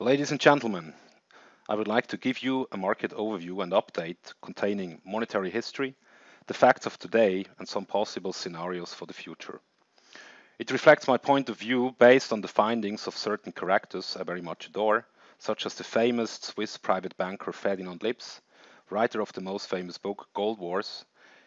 Ladies and gentlemen, I would like to give you a market overview and update containing monetary history, the facts of today, and some possible scenarios for the future. It reflects my point of view based on the findings of certain characters I very much adore, such as the famous Swiss private banker Ferdinand Lips, writer of the most famous book Gold Wars.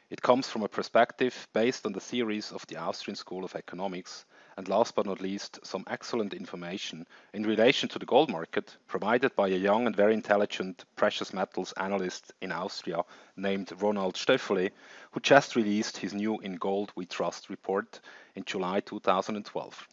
It comes from a perspective based on the theories of the Austrian School of Economics and last but not least, some excellent information in relation to the gold market provided by a young and very intelligent precious metals analyst in Austria named Ronald Stöferle, who just released his new In Gold We Trust report in July 2012.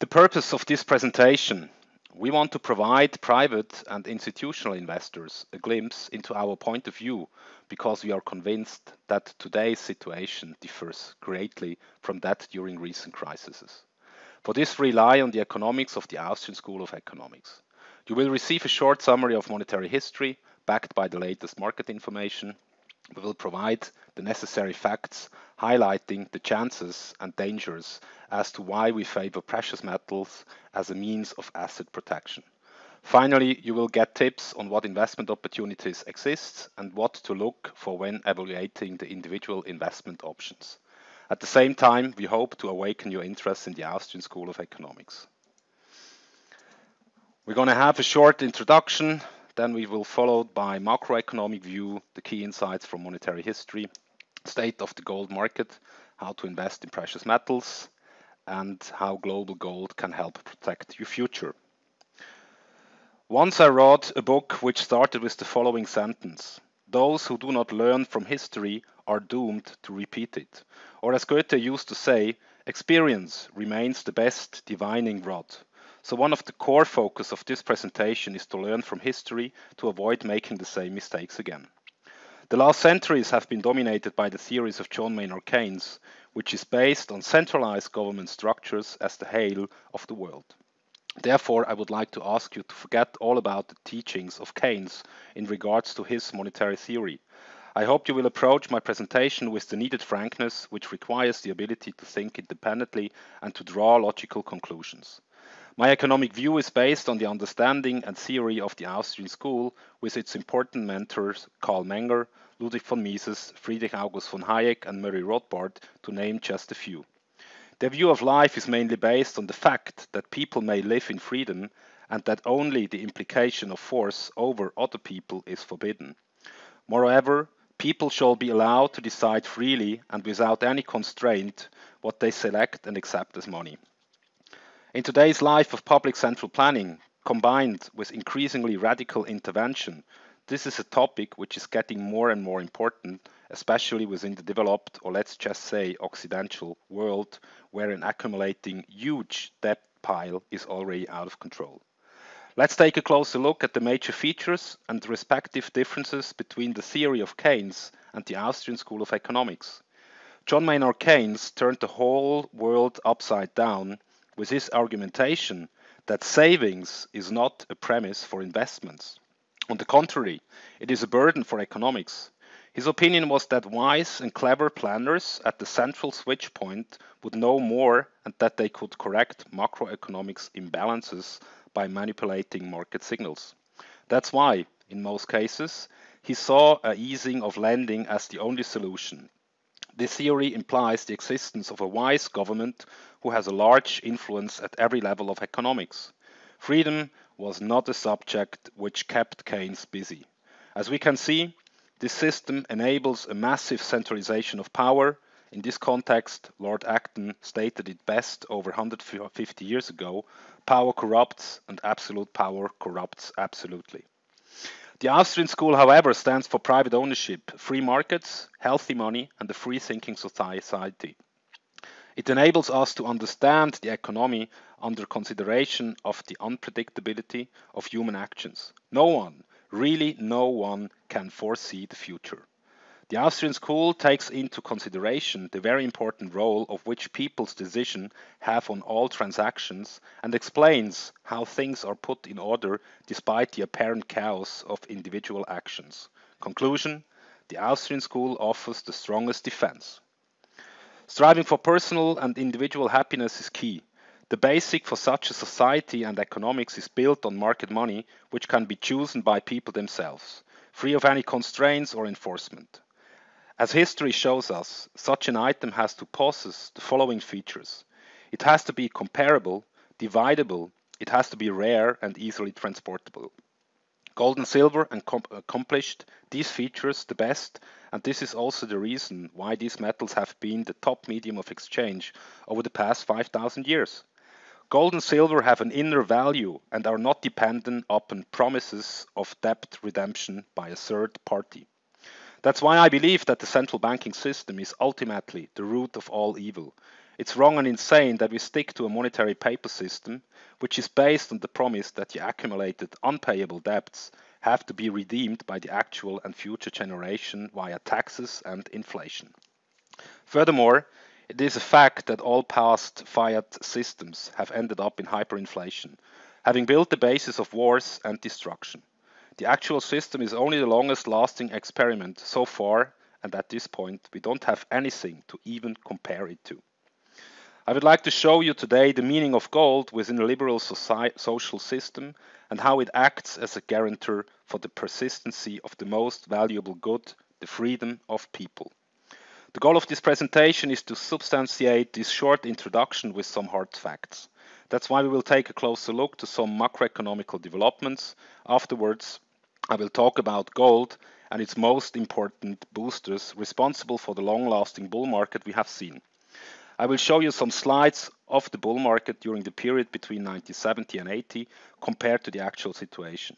The purpose of this presentation we want to provide private and institutional investors a glimpse into our point of view because we are convinced that today's situation differs greatly from that during recent crises. For this, rely on the economics of the Austrian School of Economics. You will receive a short summary of monetary history backed by the latest market information. We will provide the necessary facts highlighting the chances and dangers as to why we favor precious metals as a means of asset protection. Finally, you will get tips on what investment opportunities exist and what to look for when evaluating the individual investment options. At the same time, we hope to awaken your interest in the Austrian School of Economics. We're going to have a short introduction, then we will follow by macroeconomic view, the key insights from monetary history, state of the gold market, how to invest in precious metals, and how global gold can help protect your future. Once I wrote a book which started with the following sentence Those who do not learn from history are doomed to repeat it. Or, as Goethe used to say, experience remains the best divining rod. So, one of the core focus of this presentation is to learn from history to avoid making the same mistakes again. The last centuries have been dominated by the theories of John Maynard Keynes, which is based on centralized government structures as the hale of the world. Therefore, I would like to ask you to forget all about the teachings of Keynes in regards to his monetary theory. I hope you will approach my presentation with the needed frankness, which requires the ability to think independently and to draw logical conclusions. My economic view is based on the understanding and theory of the Austrian school with its important mentors Carl Menger, Ludwig von Mises, Friedrich August von Hayek and Murray Rothbard, to name just a few. Their view of life is mainly based on the fact that people may live in freedom and that only the implication of force over other people is forbidden. Moreover, people shall be allowed to decide freely and without any constraint what they select and accept as money. In today's life of public central planning, combined with increasingly radical intervention, this is a topic which is getting more and more important, especially within the developed, or let's just say Occidental world, where an accumulating huge debt pile is already out of control. Let's take a closer look at the major features and the respective differences between the theory of Keynes and the Austrian School of Economics. John Maynard Keynes turned the whole world upside down with his argumentation that savings is not a premise for investments. On the contrary, it is a burden for economics. His opinion was that wise and clever planners at the central switch point would know more and that they could correct macroeconomics imbalances by manipulating market signals. That's why, in most cases, he saw a easing of lending as the only solution. This theory implies the existence of a wise government who has a large influence at every level of economics. Freedom was not a subject which kept Keynes busy. As we can see, this system enables a massive centralization of power. In this context, Lord Acton stated it best over 150 years ago power corrupts, and absolute power corrupts absolutely. The Austrian school, however, stands for private ownership, free markets, healthy money, and a free thinking society. It enables us to understand the economy under consideration of the unpredictability of human actions. No one, really no one, can foresee the future. The Austrian school takes into consideration the very important role of which people's decisions have on all transactions and explains how things are put in order despite the apparent chaos of individual actions. Conclusion The Austrian school offers the strongest defense. Striving for personal and individual happiness is key. The basic for such a society and economics is built on market money, which can be chosen by people themselves, free of any constraints or enforcement. As history shows us, such an item has to possess the following features. It has to be comparable, dividable, it has to be rare and easily transportable. Gold and silver accomplished these features the best, and this is also the reason why these metals have been the top medium of exchange over the past 5,000 years. Gold and silver have an inner value and are not dependent upon promises of debt redemption by a third party. That's why I believe that the central banking system is ultimately the root of all evil. It's wrong and insane that we stick to a monetary paper system which is based on the promise that the accumulated unpayable debts have to be redeemed by the actual and future generation via taxes and inflation. Furthermore, it is a fact that all past fiat systems have ended up in hyperinflation, having built the basis of wars and destruction. The actual system is only the longest lasting experiment so far, and at this point, we don't have anything to even compare it to. I would like to show you today the meaning of gold within a liberal social system and how it acts as a guarantor for the persistency of the most valuable good, the freedom of people. The goal of this presentation is to substantiate this short introduction with some hard facts. That's why we will take a closer look to some macroeconomical developments. Afterwards, I will talk about gold and its most important boosters responsible for the long-lasting bull market we have seen. I will show you some slides of the bull market during the period between 1970 and 80 compared to the actual situation.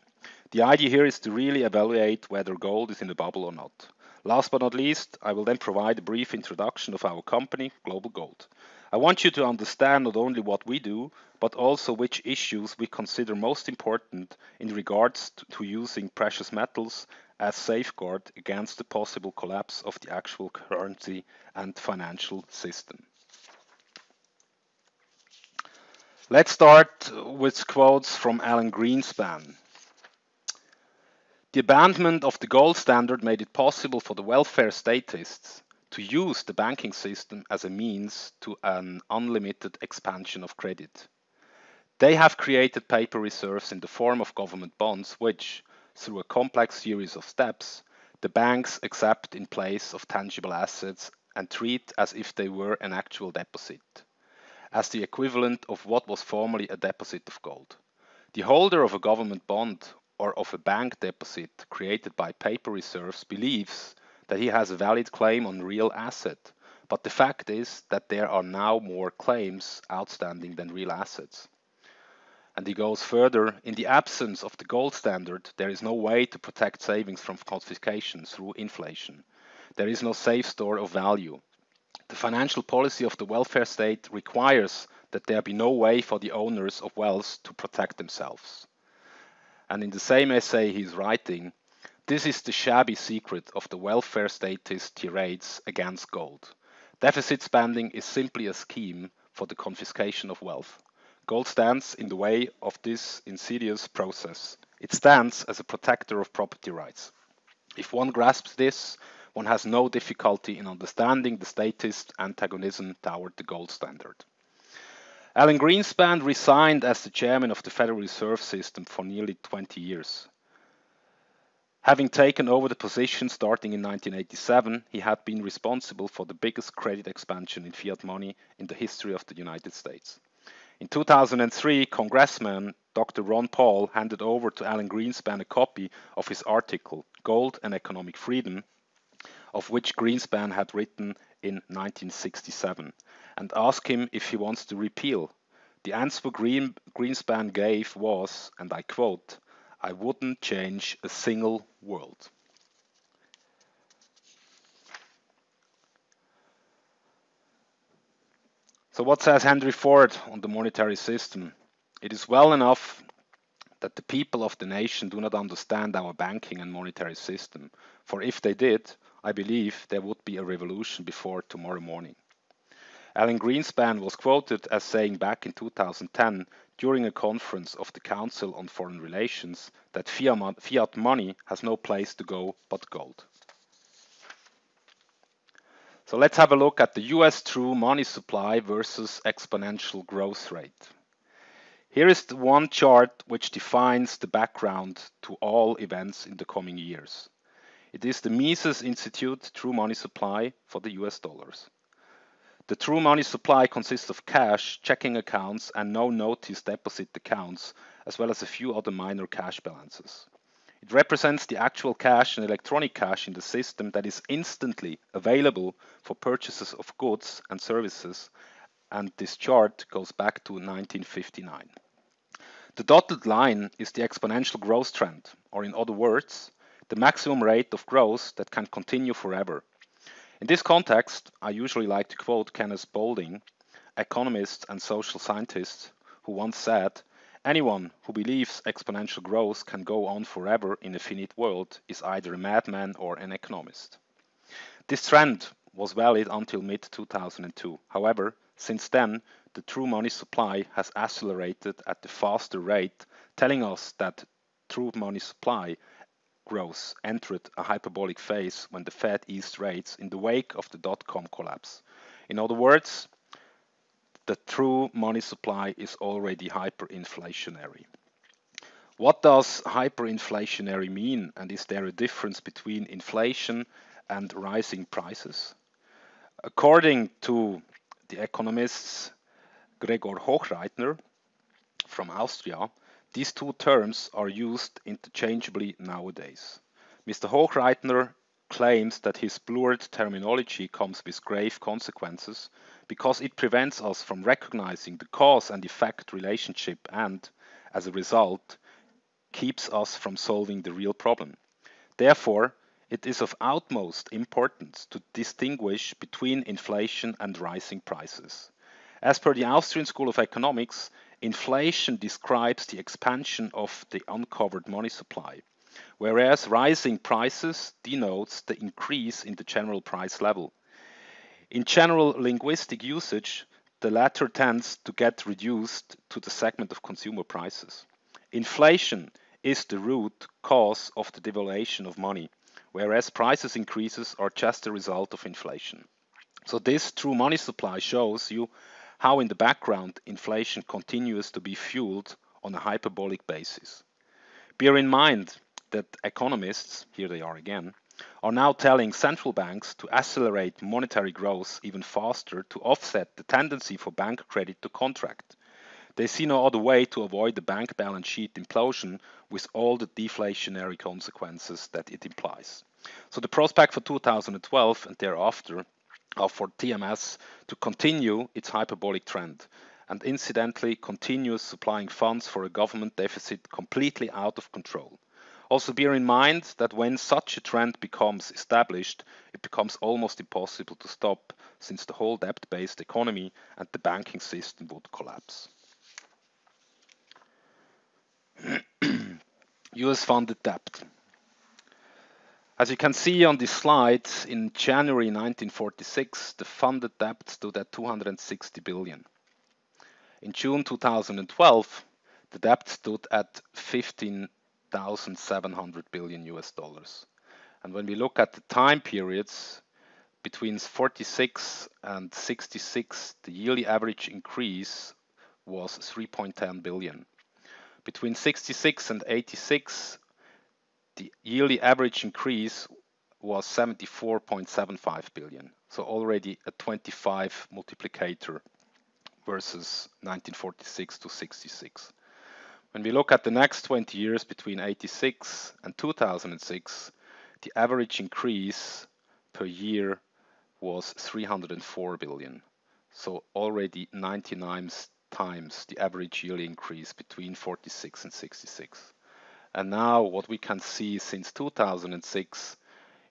The idea here is to really evaluate whether gold is in a bubble or not. Last but not least, I will then provide a brief introduction of our company, Global Gold. I want you to understand not only what we do, but also which issues we consider most important in regards to using precious metals as safeguard against the possible collapse of the actual currency and financial system. Let's start with quotes from Alan Greenspan. The abandonment of the gold standard made it possible for the welfare statists to use the banking system as a means to an unlimited expansion of credit. They have created paper reserves in the form of government bonds, which, through a complex series of steps, the banks accept in place of tangible assets and treat as if they were an actual deposit, as the equivalent of what was formerly a deposit of gold. The holder of a government bond or of a bank deposit created by paper reserves believes that he has a valid claim on real asset, but the fact is that there are now more claims outstanding than real assets. And he goes further, in the absence of the gold standard, there is no way to protect savings from confiscation through inflation. There is no safe store of value. The financial policy of the welfare state requires that there be no way for the owners of wealth to protect themselves. And in the same essay he's writing, this is the shabby secret of the welfare statist tirades against gold. Deficit spending is simply a scheme for the confiscation of wealth. Gold stands in the way of this insidious process. It stands as a protector of property rights. If one grasps this, one has no difficulty in understanding the statist antagonism toward the gold standard. Alan Greenspan resigned as the chairman of the Federal Reserve System for nearly 20 years. Having taken over the position starting in 1987, he had been responsible for the biggest credit expansion in fiat money in the history of the United States. In 2003, Congressman Dr. Ron Paul handed over to Alan Greenspan a copy of his article, Gold and Economic Freedom, of which Greenspan had written in 1967 and asked him if he wants to repeal. The answer Green, Greenspan gave was, and I quote, I wouldn't change a single word. So what says Henry Ford on the monetary system? It is well enough that the people of the nation do not understand our banking and monetary system, for if they did, I believe there would be a revolution before tomorrow morning. Alan Greenspan was quoted as saying back in 2010 during a conference of the Council on Foreign Relations that fiat money has no place to go but gold. So let's have a look at the US true money supply versus exponential growth rate. Here is the one chart which defines the background to all events in the coming years. It is the Mises Institute True Money Supply for the US dollars. The true money supply consists of cash, checking accounts, and no notice deposit accounts, as well as a few other minor cash balances. It represents the actual cash and electronic cash in the system that is instantly available for purchases of goods and services and this chart goes back to 1959. The dotted line is the exponential growth trend, or in other words, the maximum rate of growth that can continue forever. In this context, I usually like to quote Kenneth Boulding, economist and social scientist, who once said, Anyone who believes exponential growth can go on forever in a finite world is either a madman or an economist. This trend was valid until mid 2002. However, since then, the true money supply has accelerated at a faster rate, telling us that true money supply growth entered a hyperbolic phase when the Fed eased rates in the wake of the dot-com collapse. In other words, the true money supply is already hyperinflationary. What does hyperinflationary mean and is there a difference between inflation and rising prices? According to the economists Gregor Hochreiter from Austria, these two terms are used interchangeably nowadays. Mr. Hochreiter claims that his blurred terminology comes with grave consequences because it prevents us from recognizing the cause and effect relationship and, as a result, keeps us from solving the real problem. Therefore, it is of utmost importance to distinguish between inflation and rising prices. As per the Austrian School of Economics, inflation describes the expansion of the uncovered money supply, whereas rising prices denotes the increase in the general price level. In general linguistic usage, the latter tends to get reduced to the segment of consumer prices. Inflation is the root cause of the devaluation of money whereas prices increases are just a result of inflation. So this true money supply shows you how in the background inflation continues to be fueled on a hyperbolic basis. Bear in mind that economists, here they are again, are now telling central banks to accelerate monetary growth even faster to offset the tendency for bank credit to contract. They see no other way to avoid the bank balance sheet implosion with all the deflationary consequences that it implies. So the prospect for 2012 and thereafter are for TMS to continue its hyperbolic trend and incidentally continues supplying funds for a government deficit completely out of control. Also bear in mind that when such a trend becomes established, it becomes almost impossible to stop since the whole debt-based economy and the banking system would collapse. US funded debt. As you can see on this slide, in January 1946, the funded debt stood at 260 billion. In June 2012, the debt stood at 15,700 billion US dollars. And when we look at the time periods between 46 and 66, the yearly average increase was 3.10 billion. Between 66 and 86, the yearly average increase was 74.75 billion. So already a 25 multiplicator versus 1946 to 66. When we look at the next 20 years between 86 and 2006, the average increase per year was 304 billion. So already 99 times the average yearly increase between 46 and 66. And now what we can see since 2006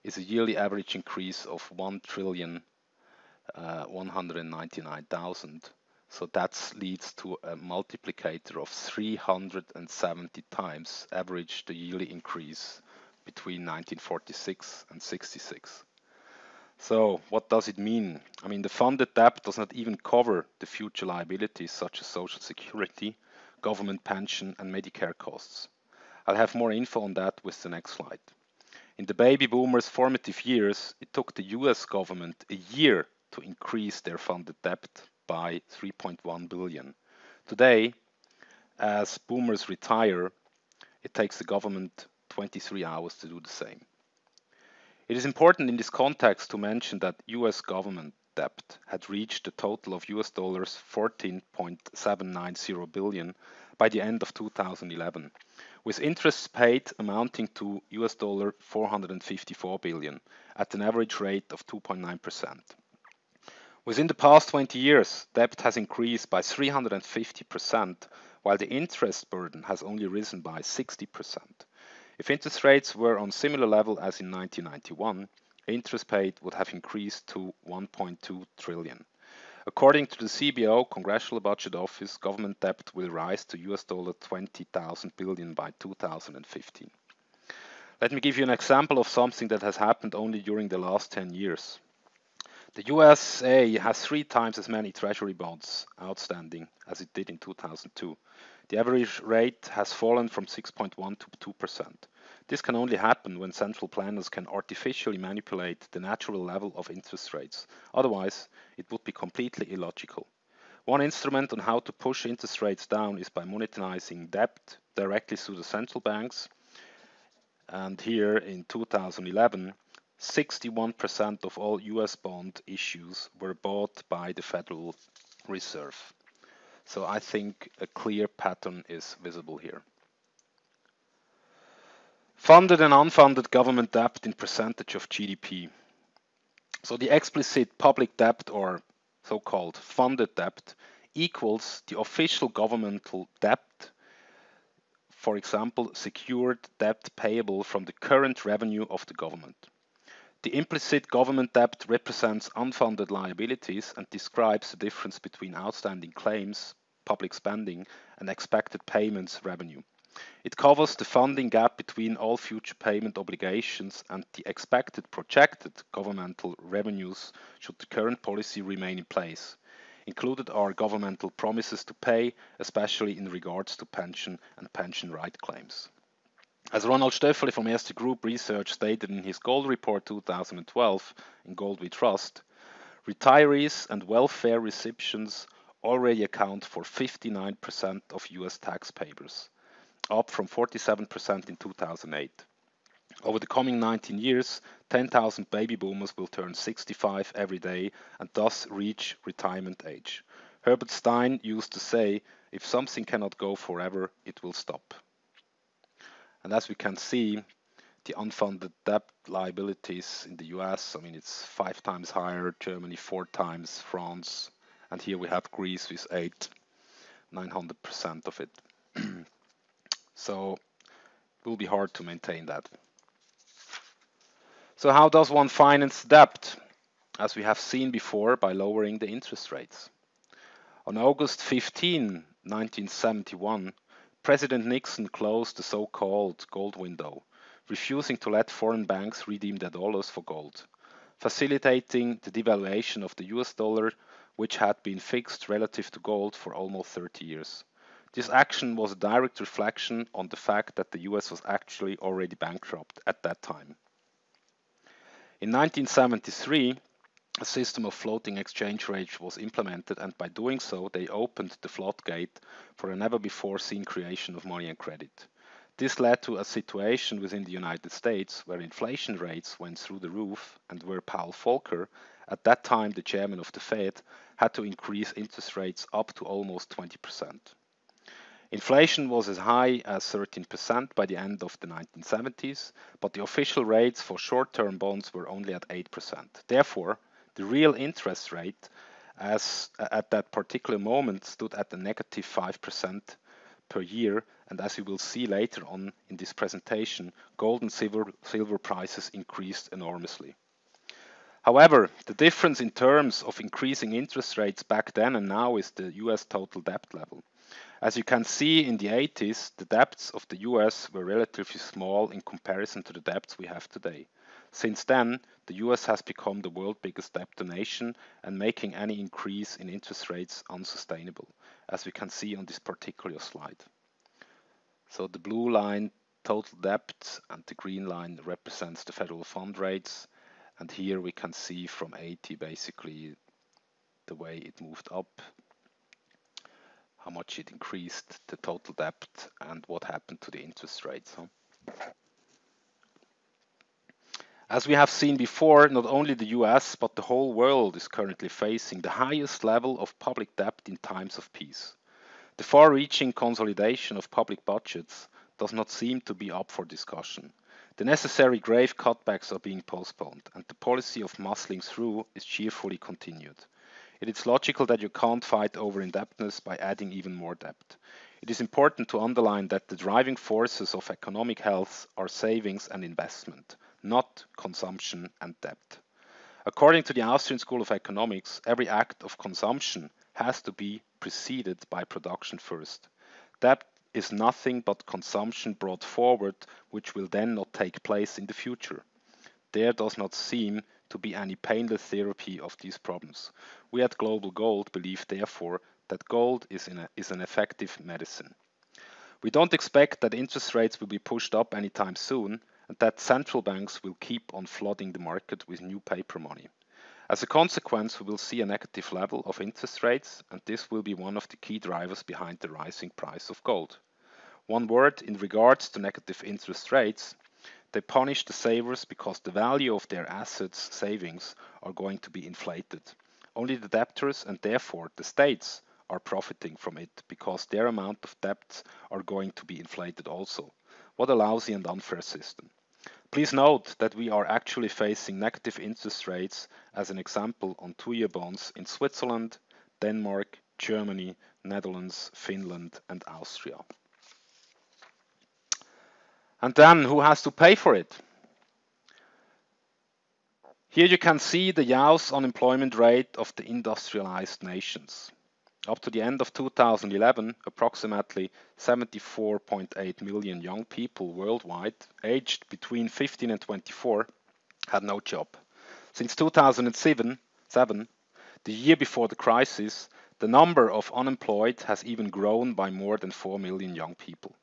is a yearly average increase of 1 trillion uh, 199,000. So that leads to a multiplicator of 370 times average the yearly increase between 1946 and 66. So what does it mean? I mean, the funded debt does not even cover the future liabilities such as social security, government pension and Medicare costs. I'll have more info on that with the next slide. In the baby boomers' formative years, it took the US government a year to increase their funded debt by 3.1 billion. Today, as boomers retire, it takes the government 23 hours to do the same. It is important in this context to mention that US government debt had reached a total of US dollars 14.790 billion by the end of 2011, with interests paid amounting to US dollar 454 billion at an average rate of 2.9%. Within the past 20 years, debt has increased by 350%, while the interest burden has only risen by 60%. If interest rates were on similar level as in 1991, interest paid would have increased to 1.2 trillion. According to the CBO Congressional Budget Office, government debt will rise to US dollar 20,000 billion by 2015. Let me give you an example of something that has happened only during the last 10 years. The USA has three times as many treasury bonds outstanding as it did in 2002. The average rate has fallen from 6.1 to 2%. This can only happen when central planners can artificially manipulate the natural level of interest rates. Otherwise, it would be completely illogical. One instrument on how to push interest rates down is by monetizing debt directly through the central banks. And here in 2011, 61% of all US bond issues were bought by the Federal Reserve. So I think a clear pattern is visible here. Funded and unfunded government debt in percentage of GDP. So the explicit public debt or so-called funded debt equals the official governmental debt, for example, secured debt payable from the current revenue of the government. The implicit government debt represents unfunded liabilities and describes the difference between outstanding claims public spending and expected payments revenue. It covers the funding gap between all future payment obligations and the expected projected governmental revenues should the current policy remain in place. Included are governmental promises to pay, especially in regards to pension and pension right claims. As Ronald Stöferle from Erste Group Research stated in his Gold Report 2012 in Gold We Trust, retirees and welfare recipients already account for 59% of US taxpayers, up from 47% in 2008. Over the coming 19 years, 10,000 baby boomers will turn 65 every day and thus reach retirement age. Herbert Stein used to say, if something cannot go forever, it will stop. And as we can see, the unfunded debt liabilities in the US, I mean, it's five times higher, Germany four times, France and here we have Greece with 8 900% of it so it will be hard to maintain that. So how does one finance debt? As we have seen before by lowering the interest rates. On August 15 1971 President Nixon closed the so-called gold window refusing to let foreign banks redeem their dollars for gold facilitating the devaluation of the US dollar which had been fixed relative to gold for almost 30 years. This action was a direct reflection on the fact that the US was actually already bankrupt at that time. In 1973, a system of floating exchange rates was implemented and by doing so they opened the floodgate for a never before seen creation of money and credit. This led to a situation within the United States where inflation rates went through the roof and where Paul Volcker, at that time the chairman of the Fed, had to increase interest rates up to almost 20%. Inflation was as high as 13% by the end of the 1970s, but the official rates for short-term bonds were only at 8%. Therefore, the real interest rate as at that particular moment stood at a negative 5% per year and as you will see later on in this presentation, gold and silver, silver prices increased enormously. However, the difference in terms of increasing interest rates back then and now is the US total debt level. As you can see in the 80s, the debts of the US were relatively small in comparison to the debts we have today. Since then, the US has become the world's biggest debtor nation and making any increase in interest rates unsustainable, as we can see on this particular slide. So the blue line total debt and the green line represents the federal fund rates and here we can see from 80 basically the way it moved up how much it increased the total debt and what happened to the interest rates huh? As we have seen before, not only the US but the whole world is currently facing the highest level of public debt in times of peace. The far-reaching consolidation of public budgets does not seem to be up for discussion. The necessary grave cutbacks are being postponed, and the policy of muscling through is cheerfully continued. It is logical that you can't fight over indebtedness by adding even more debt. It is important to underline that the driving forces of economic health are savings and investment, not consumption and debt. According to the Austrian School of Economics, every act of consumption has to be preceded by production first. Debt is nothing but consumption brought forward, which will then not take place in the future. There does not seem to be any painless therapy of these problems. We at Global Gold believe, therefore, that gold is, a, is an effective medicine. We don't expect that interest rates will be pushed up anytime soon, and that central banks will keep on flooding the market with new paper money. As a consequence, we will see a negative level of interest rates, and this will be one of the key drivers behind the rising price of gold. One word in regards to negative interest rates, they punish the savers because the value of their assets savings are going to be inflated. Only the debtors and therefore the states are profiting from it because their amount of debts are going to be inflated also. What a lousy and unfair system. Please note that we are actually facing negative interest rates as an example on two-year bonds in Switzerland, Denmark, Germany, Netherlands, Finland and Austria. And then who has to pay for it? Here you can see the YOUS unemployment rate of the industrialized nations. Up to the end of 2011, approximately 74.8 million young people worldwide, aged between 15 and 24, had no job. Since 2007, the year before the crisis, the number of unemployed has even grown by more than 4 million young people.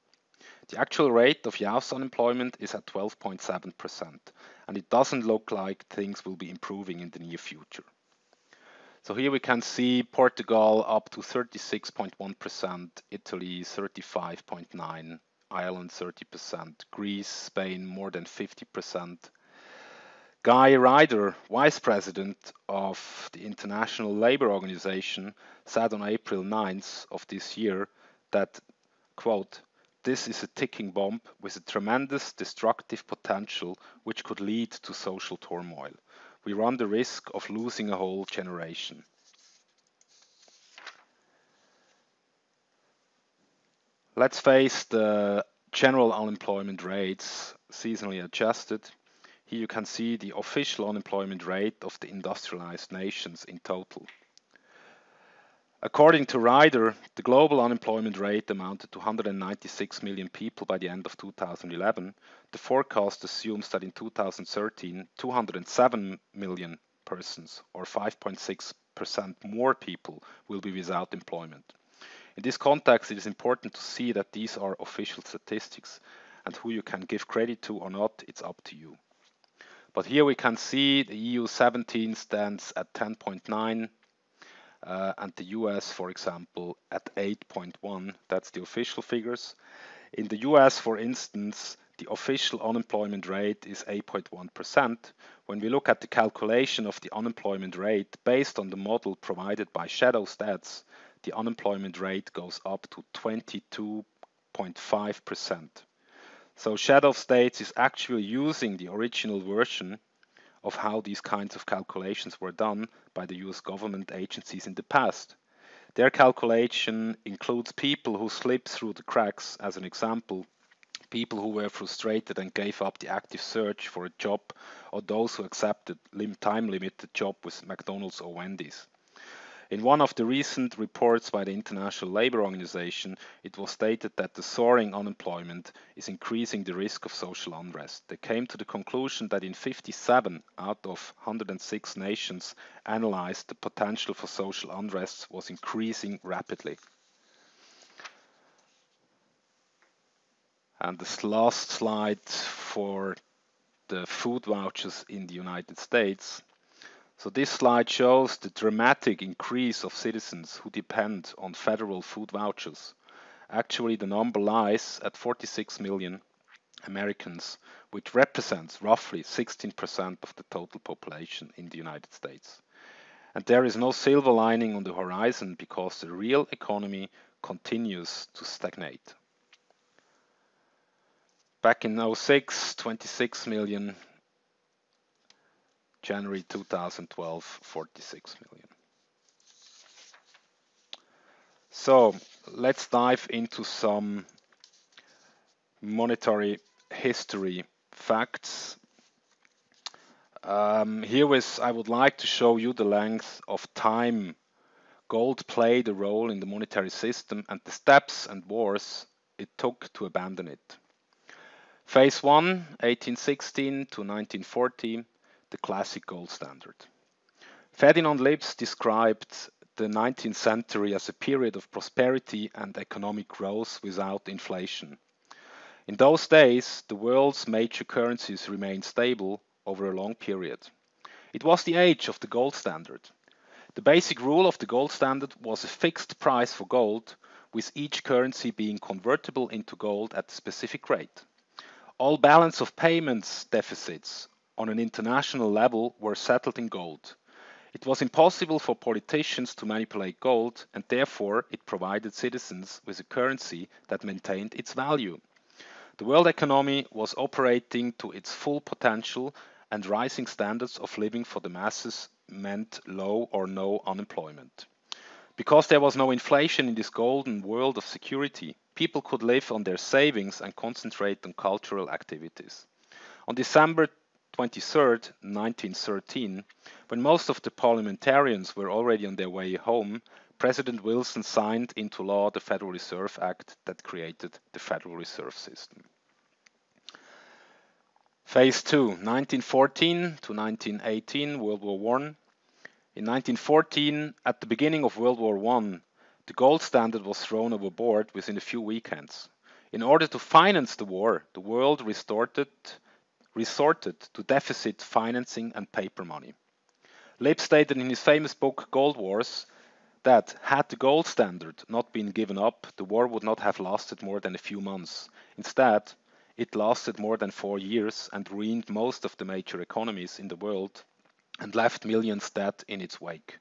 The actual rate of youth unemployment is at 12.7%, and it doesn't look like things will be improving in the near future. So here we can see Portugal up to 36.1%, Italy 35.9%, Ireland 30%, Greece, Spain more than 50%. Guy Ryder, Vice President of the International Labour Organization, said on April 9th of this year that, quote, this is a ticking bomb with a tremendous destructive potential which could lead to social turmoil we run the risk of losing a whole generation. Let's face the general unemployment rates seasonally adjusted. Here you can see the official unemployment rate of the industrialized nations in total. According to Ryder, the global unemployment rate amounted to 196 million people by the end of 2011. The forecast assumes that in 2013, 207 million persons, or 5.6% more people, will be without employment. In this context, it is important to see that these are official statistics, and who you can give credit to or not, it's up to you. But here we can see the EU 17 stands at 10.9 uh, and the US, for example, at 8.1. That's the official figures. In the US, for instance, the official unemployment rate is 8.1%. When we look at the calculation of the unemployment rate based on the model provided by Shadow Stats, the unemployment rate goes up to 22.5%. So Shadow Stats is actually using the original version of how these kinds of calculations were done by the US government agencies in the past. Their calculation includes people who slipped through the cracks, as an example, people who were frustrated and gave up the active search for a job, or those who accepted time limited job with McDonald's or Wendy's. In one of the recent reports by the International Labour Organization, it was stated that the soaring unemployment is increasing the risk of social unrest. They came to the conclusion that in 57 out of 106 nations analyzed, the potential for social unrest was increasing rapidly. And this last slide for the food vouchers in the United States. So this slide shows the dramatic increase of citizens who depend on federal food vouchers. Actually, the number lies at 46 million Americans, which represents roughly 16% of the total population in the United States. And there is no silver lining on the horizon because the real economy continues to stagnate. Back in 06, 26 million. January 2012, 46 million. So let's dive into some monetary history facts. Um, here is, I would like to show you the length of time gold played a role in the monetary system and the steps and wars it took to abandon it. Phase 1, 1816 to 1940, the classic gold standard. Ferdinand Lips described the 19th century as a period of prosperity and economic growth without inflation. In those days, the world's major currencies remained stable over a long period. It was the age of the gold standard. The basic rule of the gold standard was a fixed price for gold, with each currency being convertible into gold at a specific rate. All balance of payments deficits on an international level were settled in gold. It was impossible for politicians to manipulate gold, and therefore it provided citizens with a currency that maintained its value. The world economy was operating to its full potential, and rising standards of living for the masses meant low or no unemployment. Because there was no inflation in this golden world of security, people could live on their savings and concentrate on cultural activities. On December 23, 1913, when most of the parliamentarians were already on their way home, President Wilson signed into law the Federal Reserve Act that created the Federal Reserve System. Phase 2, 1914 to 1918, World War I. In 1914, at the beginning of World War I, the gold standard was thrown overboard within a few weekends. In order to finance the war, the world resorted, resorted to deficit financing and paper money. Lips stated in his famous book Gold Wars that had the gold standard not been given up, the war would not have lasted more than a few months. Instead, it lasted more than four years and ruined most of the major economies in the world and left millions dead in its wake.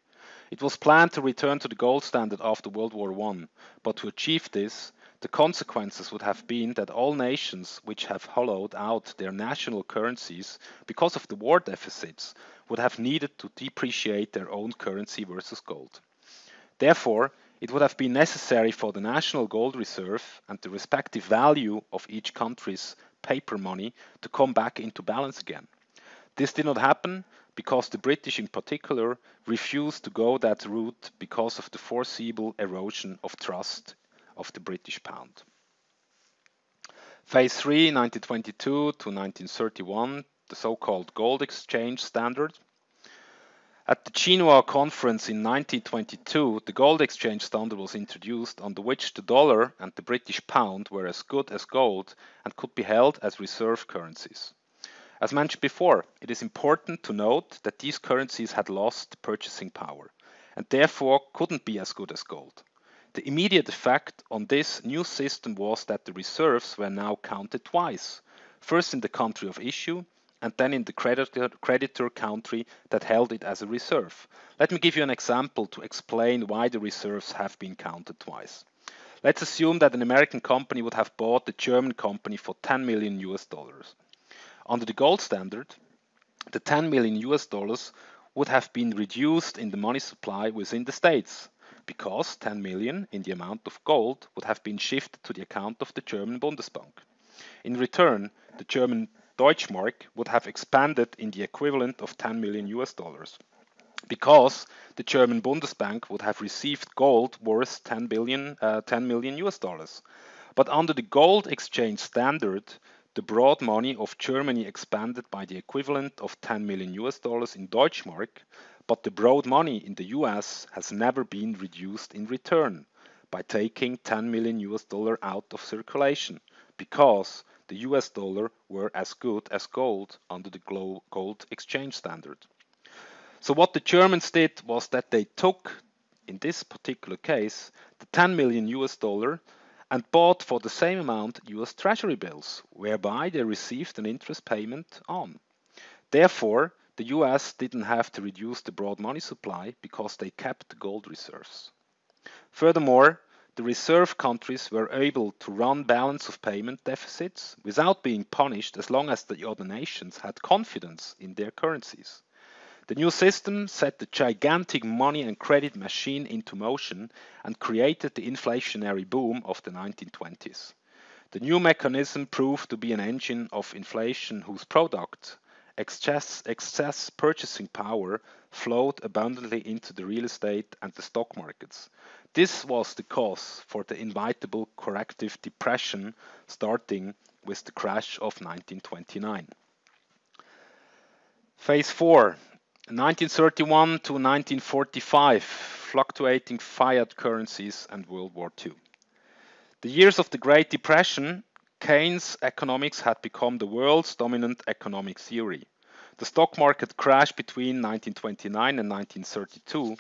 It was planned to return to the gold standard after World War I, but to achieve this, the consequences would have been that all nations which have hollowed out their national currencies because of the war deficits would have needed to depreciate their own currency versus gold. Therefore, it would have been necessary for the national gold reserve and the respective value of each country's paper money to come back into balance again. This did not happen because the British in particular refused to go that route because of the foreseeable erosion of trust of the British pound. Phase 3, 1922 to 1931, the so-called gold exchange standard, at the Genoa conference in 1922, the gold exchange standard was introduced under which the dollar and the British pound were as good as gold and could be held as reserve currencies. As mentioned before, it is important to note that these currencies had lost purchasing power and therefore couldn't be as good as gold. The immediate effect on this new system was that the reserves were now counted twice, first in the country of issue and then in the creditor, creditor country that held it as a reserve. Let me give you an example to explain why the reserves have been counted twice. Let's assume that an American company would have bought the German company for 10 million US dollars. Under the gold standard, the 10 million US dollars would have been reduced in the money supply within the states because 10 million in the amount of gold would have been shifted to the account of the German Bundesbank. In return, the German Deutschmark would have expanded in the equivalent of 10 million US dollars because the German Bundesbank would have received gold worth 10 billion, uh, 10 million US dollars. But under the gold exchange standard, the broad money of Germany expanded by the equivalent of 10 million US dollars in Deutschmark, but the broad money in the US has never been reduced in return by taking 10 million US dollar out of circulation because the US dollar were as good as gold under the gold exchange standard. So what the Germans did was that they took, in this particular case, the 10 million US dollar and bought for the same amount US Treasury bills, whereby they received an interest payment on. Therefore, the US didn't have to reduce the broad money supply because they kept the gold reserves. Furthermore, the reserve countries were able to run balance of payment deficits without being punished as long as the other nations had confidence in their currencies. The new system set the gigantic money and credit machine into motion and created the inflationary boom of the 1920s. The new mechanism proved to be an engine of inflation whose product, excess, excess purchasing power, flowed abundantly into the real estate and the stock markets. This was the cause for the inevitable corrective depression starting with the crash of 1929. Phase 4 1931 to 1945, fluctuating fiat currencies and World War II. The years of the Great Depression, Keynes economics had become the world's dominant economic theory. The stock market crashed between 1929 and 1932,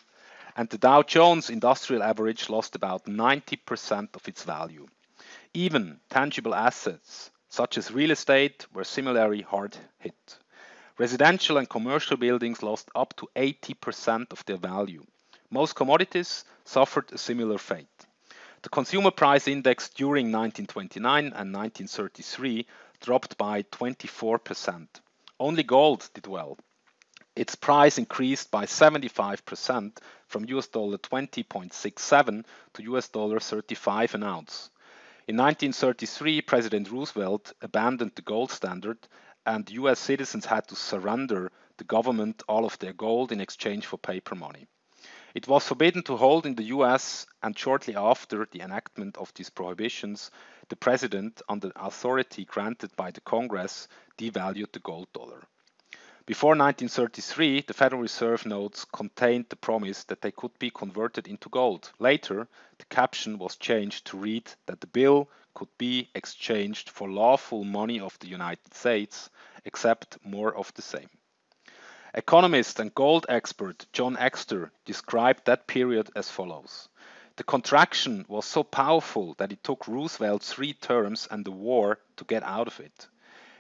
and the Dow Jones Industrial Average lost about 90% of its value. Even tangible assets, such as real estate, were similarly hard hit. Residential and commercial buildings lost up to 80% of their value. Most commodities suffered a similar fate. The consumer price index during 1929 and 1933 dropped by 24%. Only gold did well. Its price increased by 75% from US dollar 20.67 to US dollar 35 an ounce. In 1933, President Roosevelt abandoned the gold standard and US citizens had to surrender the government all of their gold in exchange for paper money. It was forbidden to hold in the US, and shortly after the enactment of these prohibitions, the president, under authority granted by the Congress, devalued the gold dollar. Before 1933, the Federal Reserve notes contained the promise that they could be converted into gold. Later, the caption was changed to read that the bill could be exchanged for lawful money of the United States, except more of the same. Economist and gold expert John Exter described that period as follows. The contraction was so powerful that it took Roosevelt three terms and the war to get out of it.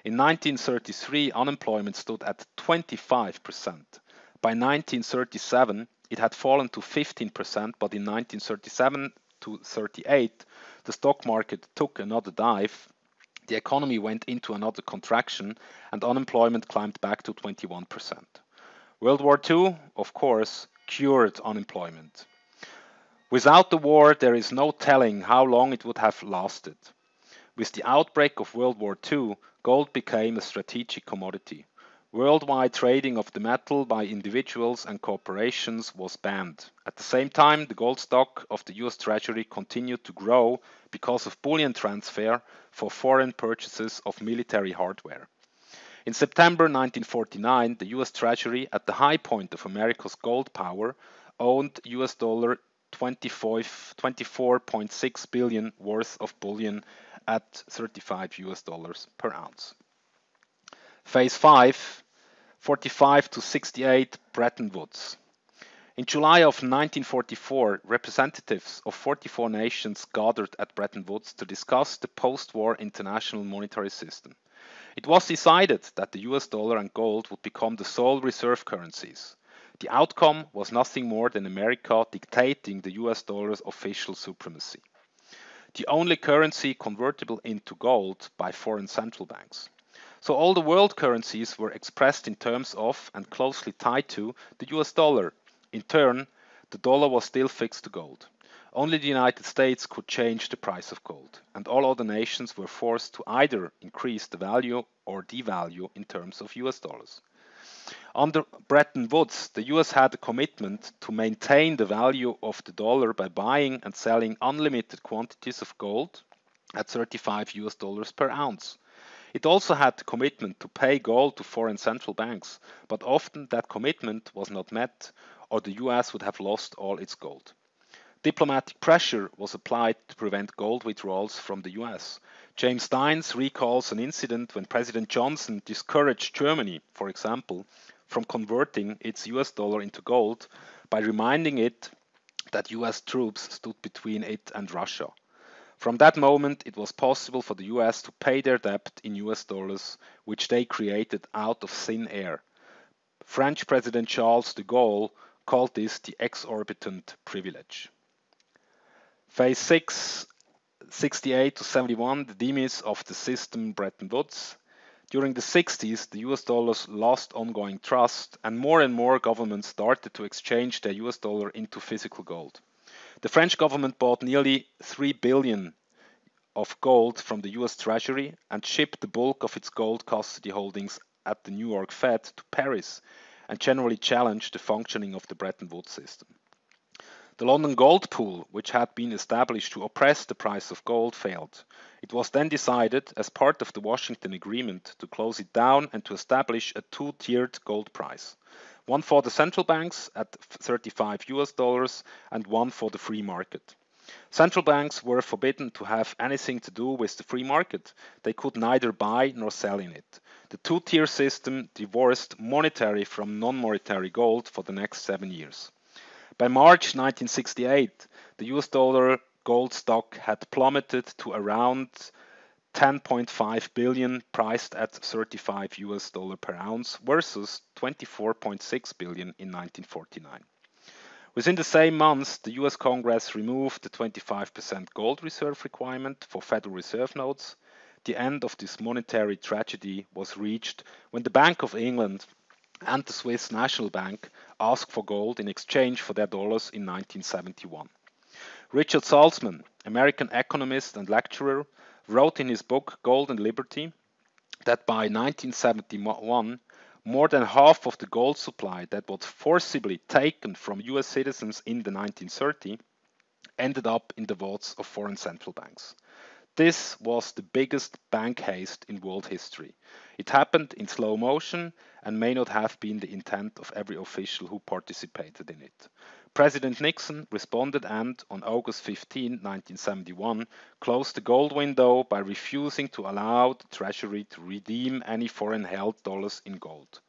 In 1933, unemployment stood at 25%. By 1937, it had fallen to 15%, but in 1937 to 38, the stock market took another dive. The economy went into another contraction, and unemployment climbed back to 21%. World War II, of course, cured unemployment. Without the war, there is no telling how long it would have lasted. With the outbreak of World War II, gold became a strategic commodity. Worldwide trading of the metal by individuals and corporations was banned. At the same time, the gold stock of the US Treasury continued to grow because of bullion transfer for foreign purchases of military hardware. In September 1949, the US Treasury, at the high point of America's gold power, owned US dollar 24.6 billion worth of bullion at 35 US dollars per ounce. Phase 5, 45 to 68 Bretton Woods. In July of 1944, representatives of 44 nations gathered at Bretton Woods to discuss the post-war international monetary system. It was decided that the US dollar and gold would become the sole reserve currencies. The outcome was nothing more than America dictating the US dollar's official supremacy the only currency convertible into gold by foreign central banks. So all the world currencies were expressed in terms of and closely tied to the US dollar. In turn, the dollar was still fixed to gold. Only the United States could change the price of gold, and all other nations were forced to either increase the value or devalue in terms of US dollars. Under Bretton Woods, the US had a commitment to maintain the value of the dollar by buying and selling unlimited quantities of gold at 35 US dollars per ounce. It also had the commitment to pay gold to foreign central banks, but often that commitment was not met or the US would have lost all its gold. Diplomatic pressure was applied to prevent gold withdrawals from the US. James Dines recalls an incident when President Johnson discouraged Germany, for example, from converting its US dollar into gold by reminding it that US troops stood between it and Russia. From that moment, it was possible for the US to pay their debt in US dollars, which they created out of thin air. French President Charles de Gaulle called this the exorbitant privilege. Phase 6, 68 to 71, the demise of the system Bretton Woods. During the 60s, the US dollars lost ongoing trust, and more and more governments started to exchange their US dollar into physical gold. The French government bought nearly 3 billion of gold from the US Treasury and shipped the bulk of its gold custody holdings at the New York Fed to Paris and generally challenged the functioning of the Bretton Woods system. The London Gold Pool, which had been established to oppress the price of gold, failed. It was then decided, as part of the Washington Agreement, to close it down and to establish a two-tiered gold price one for the central banks at 35 US dollars and one for the free market. Central banks were forbidden to have anything to do with the free market. They could neither buy nor sell in it. The two tier system divorced monetary from non monetary gold for the next seven years. By March 1968, the US dollar gold stock had plummeted to around 10.5 billion priced at 35 US dollar per ounce versus 24.6 billion in 1949. Within the same month, the US Congress removed the 25% gold reserve requirement for Federal Reserve notes. The end of this monetary tragedy was reached when the Bank of England and the Swiss National Bank asked for gold in exchange for their dollars in 1971. Richard Salsman, American economist and lecturer, wrote in his book Gold and Liberty that by 1971, more than half of the gold supply that was forcibly taken from US citizens in the 1930s ended up in the vaults of foreign central banks. This was the biggest bank heist in world history. It happened in slow motion and may not have been the intent of every official who participated in it. President Nixon responded and, on August 15, 1971, closed the gold window by refusing to allow the Treasury to redeem any foreign held dollars in gold.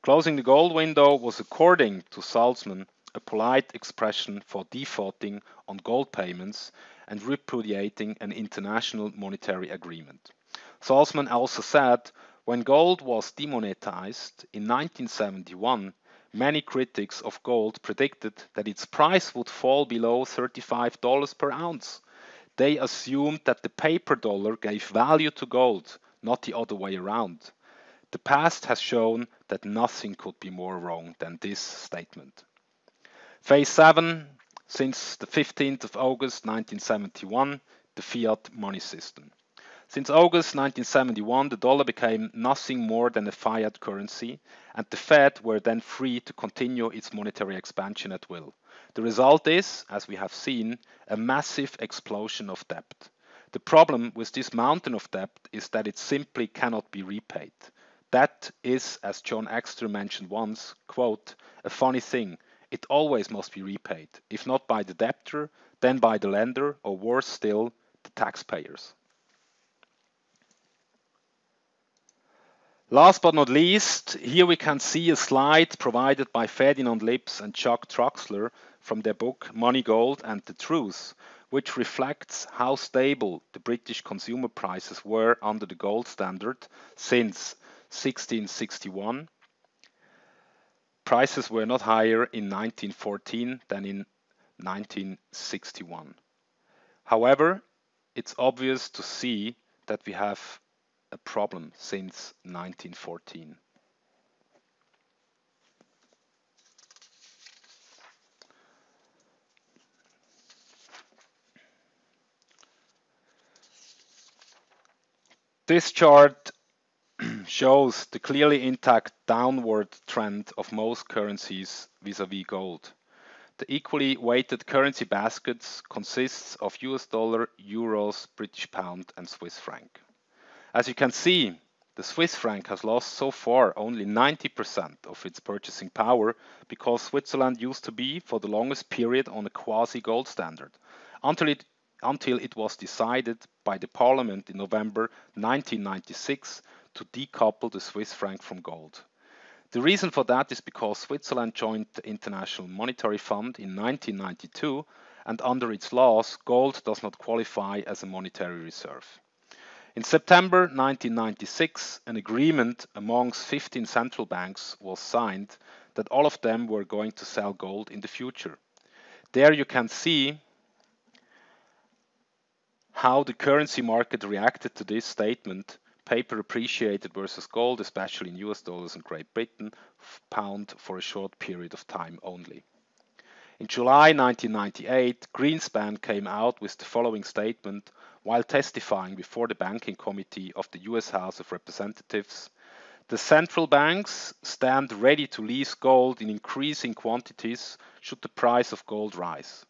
Closing the gold window was, according to Salsman, a polite expression for defaulting on gold payments and repudiating an international monetary agreement. Salsman also said when gold was demonetized in 1971, Many critics of gold predicted that its price would fall below $35 per ounce. They assumed that the paper dollar gave value to gold, not the other way around. The past has shown that nothing could be more wrong than this statement. Phase 7, since the 15th of August 1971, the fiat money system. Since August 1971, the dollar became nothing more than a fiat currency, and the Fed were then free to continue its monetary expansion at will. The result is, as we have seen, a massive explosion of debt. The problem with this mountain of debt is that it simply cannot be repaid. That is, as John Exter mentioned once, quote, a funny thing. It always must be repaid, if not by the debtor, then by the lender, or worse still, the taxpayers. Last but not least, here we can see a slide provided by Ferdinand Lips and Chuck Troxler from their book Money Gold and the Truth, which reflects how stable the British consumer prices were under the gold standard since 1661. Prices were not higher in 1914 than in 1961. However, it's obvious to see that we have a problem since 1914. This chart shows the clearly intact downward trend of most currencies vis-à-vis -vis gold. The equally weighted currency baskets consists of US dollar, euros, British pound and Swiss franc. As you can see, the Swiss franc has lost so far only 90% of its purchasing power because Switzerland used to be for the longest period on a quasi gold standard until it, until it was decided by the parliament in November 1996 to decouple the Swiss franc from gold. The reason for that is because Switzerland joined the International Monetary Fund in 1992 and under its laws, gold does not qualify as a monetary reserve. In September 1996, an agreement amongst 15 central banks was signed that all of them were going to sell gold in the future. There you can see how the currency market reacted to this statement. Paper appreciated versus gold, especially in US dollars and Great Britain, pound for a short period of time only. In July 1998, Greenspan came out with the following statement while testifying before the Banking Committee of the US House of Representatives. The central banks stand ready to lease gold in increasing quantities should the price of gold rise.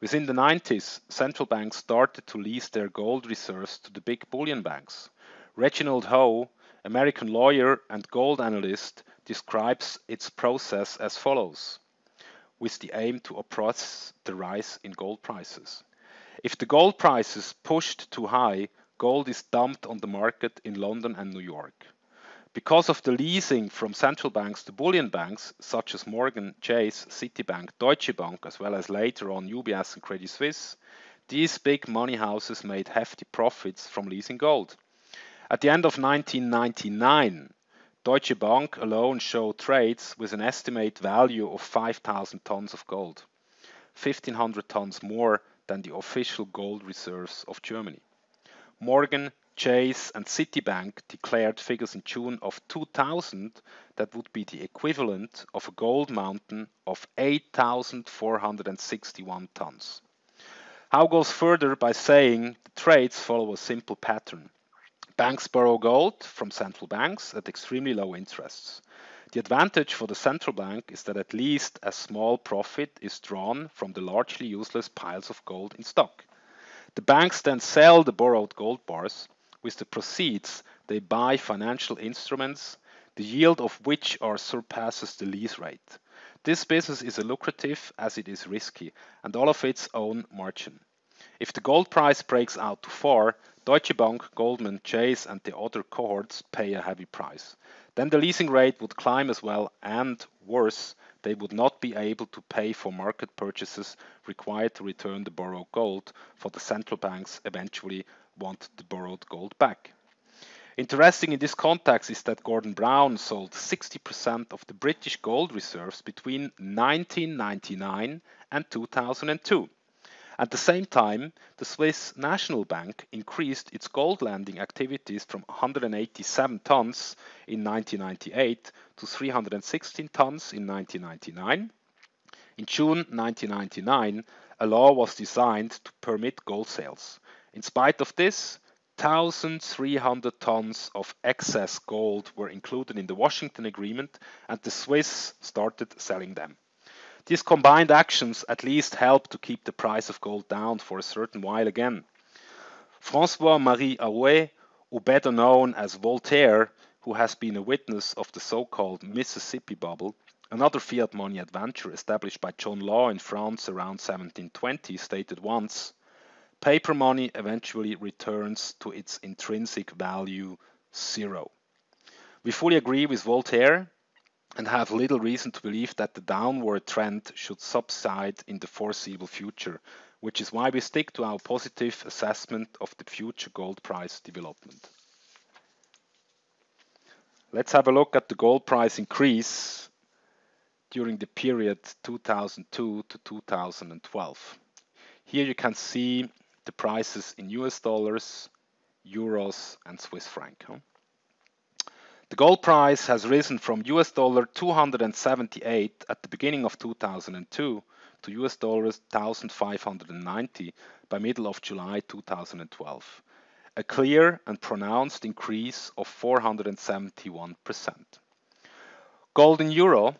Within the 90s, central banks started to lease their gold reserves to the big bullion banks. Reginald Howe, American lawyer and gold analyst, describes its process as follows with the aim to oppress the rise in gold prices. If the gold price is pushed too high, gold is dumped on the market in London and New York. Because of the leasing from central banks to bullion banks such as Morgan Chase, Citibank, Deutsche Bank, as well as later on UBS and Credit Suisse, these big money houses made hefty profits from leasing gold. At the end of 1999, Deutsche Bank alone showed trades with an estimated value of 5,000 tons of gold, 1,500 tons more than the official gold reserves of Germany. Morgan, Chase and Citibank declared figures in June of 2000 that would be the equivalent of a gold mountain of 8,461 tons. Howe goes further by saying the trades follow a simple pattern. Banks borrow gold from central banks at extremely low interests. The advantage for the central bank is that at least a small profit is drawn from the largely useless piles of gold in stock. The banks then sell the borrowed gold bars. With the proceeds, they buy financial instruments, the yield of which are surpasses the lease rate. This business is lucrative as it is risky, and all of its own margin. If the gold price breaks out too far, Deutsche Bank, Goldman, Chase and the other cohorts pay a heavy price. Then the leasing rate would climb as well and, worse, they would not be able to pay for market purchases required to return the borrowed gold, for the central banks eventually want the borrowed gold back. Interesting in this context is that Gordon Brown sold 60% of the British gold reserves between 1999 and 2002. At the same time, the Swiss National Bank increased its gold lending activities from 187 tons in 1998 to 316 tons in 1999. In June 1999, a law was designed to permit gold sales. In spite of this, 1,300 tons of excess gold were included in the Washington Agreement and the Swiss started selling them. These combined actions at least help to keep the price of gold down for a certain while again. Francois-Marie Arouet, or better known as Voltaire, who has been a witness of the so-called Mississippi bubble, another fiat money adventure established by John Law in France around 1720, stated once, paper money eventually returns to its intrinsic value zero. We fully agree with Voltaire and have little reason to believe that the downward trend should subside in the foreseeable future, which is why we stick to our positive assessment of the future gold price development. Let's have a look at the gold price increase during the period 2002 to 2012. Here you can see the prices in US dollars, euros and Swiss franc. The gold price has risen from US dollar 278 at the beginning of 2002 to US dollars 1590 by middle of July 2012. A clear and pronounced increase of 471%. Gold in euro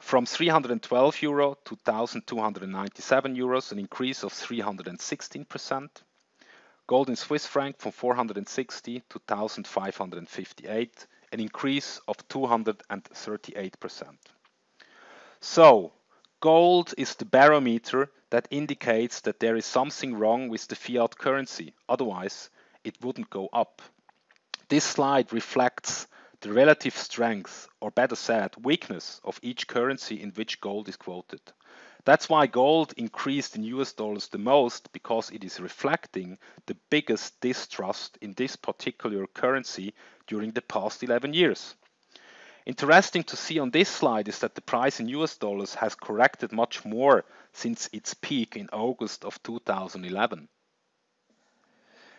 from 312 euro to 1297 euros, an increase of 316%. Gold in Swiss franc from 460 to 1558, an increase of 238%. So, gold is the barometer that indicates that there is something wrong with the fiat currency, otherwise it wouldn't go up. This slide reflects the relative strength, or better said, weakness of each currency in which gold is quoted. That's why gold increased in US dollars the most because it is reflecting the biggest distrust in this particular currency during the past 11 years. Interesting to see on this slide is that the price in US dollars has corrected much more since its peak in August of 2011.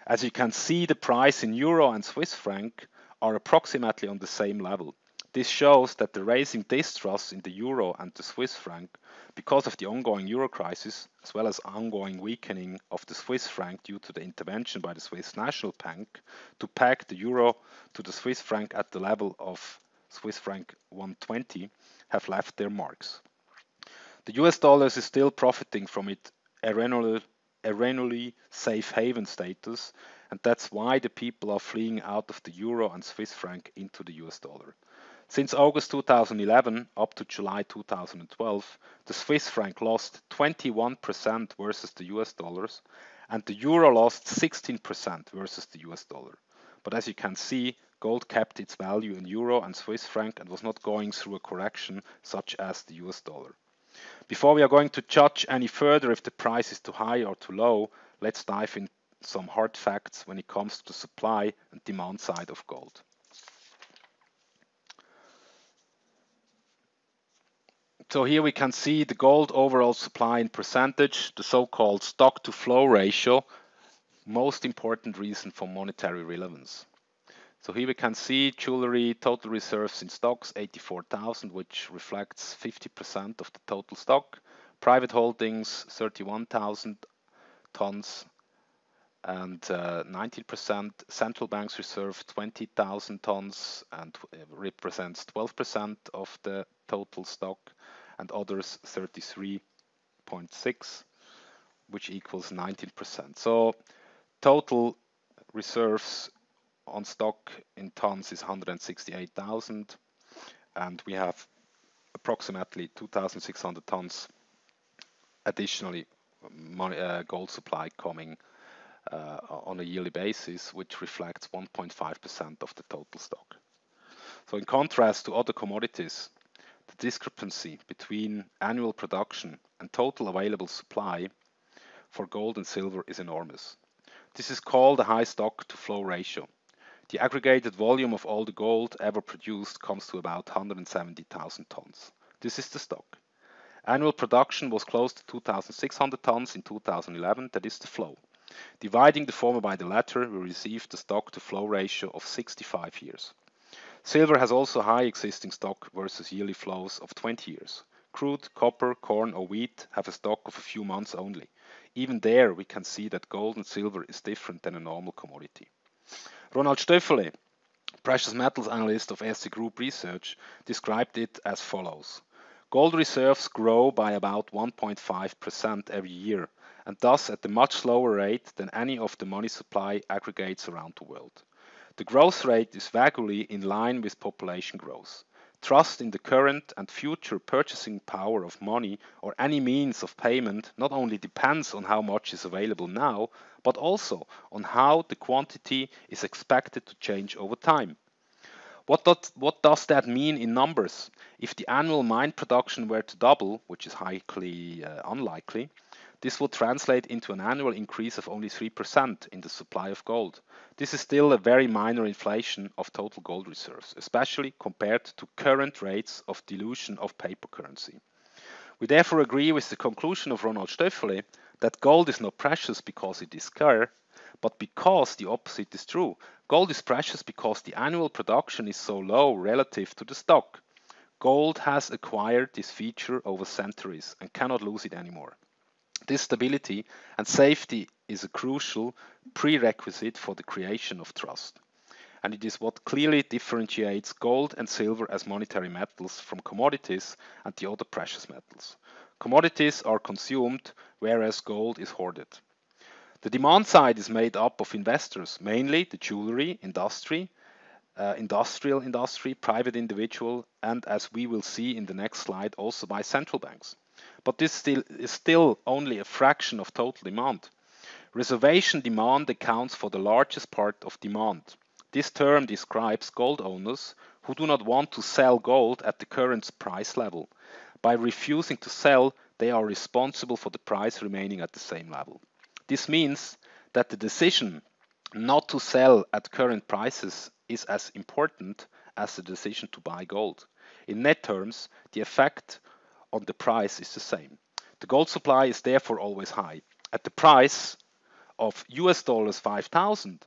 As you can see, the price in euro and Swiss franc are approximately on the same level. This shows that the rising distrust in the euro and the Swiss franc because of the ongoing euro crisis, as well as ongoing weakening of the Swiss franc due to the intervention by the Swiss National Bank to peg the euro to the Swiss franc at the level of Swiss franc 120, have left their marks. The US dollar is still profiting from its erroneously safe haven status, and that's why the people are fleeing out of the euro and Swiss franc into the US dollar. Since August 2011 up to July 2012, the Swiss franc lost 21% versus the US dollars and the euro lost 16% versus the US dollar. But as you can see, gold kept its value in euro and Swiss franc and was not going through a correction such as the US dollar. Before we are going to judge any further if the price is too high or too low, let's dive in some hard facts when it comes to the supply and demand side of gold. So here we can see the gold overall supply in percentage, the so-called stock to flow ratio, most important reason for monetary relevance. So here we can see jewelry total reserves in stocks 84,000 which reflects 50% of the total stock. Private holdings 31,000 tons and 19%. Uh, Central banks reserve 20,000 tons and represents 12% of the total stock and others 33.6 which equals 19%. So total reserves on stock in tons is 168,000 and we have approximately 2,600 tons additionally uh, gold supply coming uh, on a yearly basis, which reflects 1.5% of the total stock. So in contrast to other commodities, the discrepancy between annual production and total available supply for gold and silver is enormous. This is called a high stock to flow ratio. The aggregated volume of all the gold ever produced comes to about 170,000 tons. This is the stock. Annual production was close to 2,600 tons in 2011, that is the flow. Dividing the former by the latter, we received the stock to flow ratio of 65 years. Silver has also high existing stock versus yearly flows of 20 years. Crude, copper, corn or wheat have a stock of a few months only. Even there we can see that gold and silver is different than a normal commodity. Ronald Stöferle, precious metals analyst of Erste Group Research, described it as follows. Gold reserves grow by about 1.5% every year, and thus at a much slower rate than any of the money supply aggregates around the world. The growth rate is vaguely in line with population growth. Trust in the current and future purchasing power of money or any means of payment not only depends on how much is available now, but also on how the quantity is expected to change over time. What does, what does that mean in numbers? If the annual mine production were to double, which is highly uh, unlikely, this would translate into an annual increase of only 3% in the supply of gold. This is still a very minor inflation of total gold reserves, especially compared to current rates of dilution of paper currency. We therefore agree with the conclusion of Ronald Stöferle that gold is not precious because it is scarce, but because the opposite is true. Gold is precious because the annual production is so low relative to the stock. Gold has acquired this feature over centuries and cannot lose it anymore. This stability and safety is a crucial prerequisite for the creation of trust. And it is what clearly differentiates gold and silver as monetary metals from commodities and the other precious metals. Commodities are consumed, whereas gold is hoarded. The demand side is made up of investors, mainly the jewelry industry, uh, industrial industry, private individual, and as we will see in the next slide, also by central banks. But this still is still only a fraction of total demand. Reservation demand accounts for the largest part of demand. This term describes gold owners who do not want to sell gold at the current price level. By refusing to sell, they are responsible for the price remaining at the same level. This means that the decision not to sell at current prices is as important as the decision to buy gold. In net terms, the effect on the price is the same. The gold supply is therefore always high. At the price of US dollars 5000,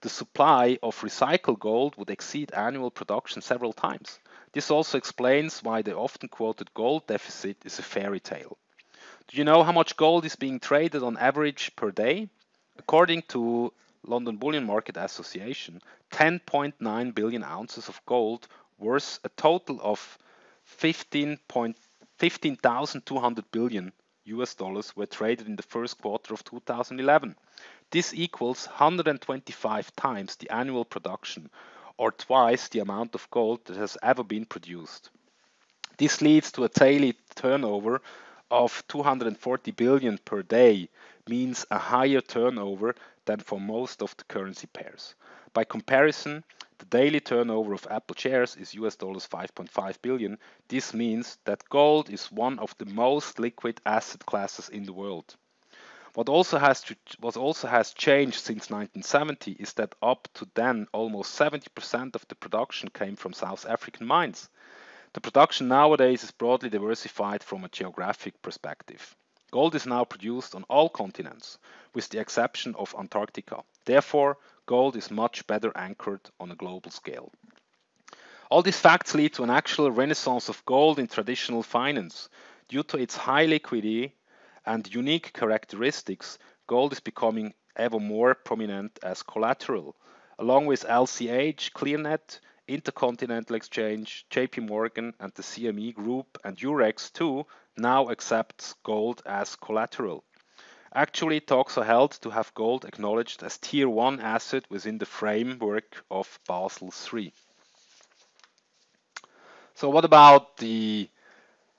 the supply of recycled gold would exceed annual production several times. This also explains why the often quoted gold deficit is a fairy tale. Do you know how much gold is being traded on average per day? According to London Bullion Market Association, 10.9 billion ounces of gold worth a total of 15,200 billion US dollars were traded in the first quarter of 2011. This equals 125 times the annual production or twice the amount of gold that has ever been produced. This leads to a daily turnover of 240 billion per day means a higher turnover than for most of the currency pairs. By comparison, the daily turnover of Apple shares is US dollars 5.5 billion. This means that gold is one of the most liquid asset classes in the world. What also has to, what also has changed since 1970 is that up to then almost 70% of the production came from South African mines. The production nowadays is broadly diversified from a geographic perspective. Gold is now produced on all continents, with the exception of Antarctica. Therefore, gold is much better anchored on a global scale. All these facts lead to an actual renaissance of gold in traditional finance. Due to its high liquidity and unique characteristics, gold is becoming ever more prominent as collateral. Along with LCH, ClearNet, Intercontinental Exchange, JP Morgan, and the CME Group and Eurex too now accepts gold as collateral. Actually, talks are held to have gold acknowledged as Tier 1 asset within the framework of Basel III. So what about the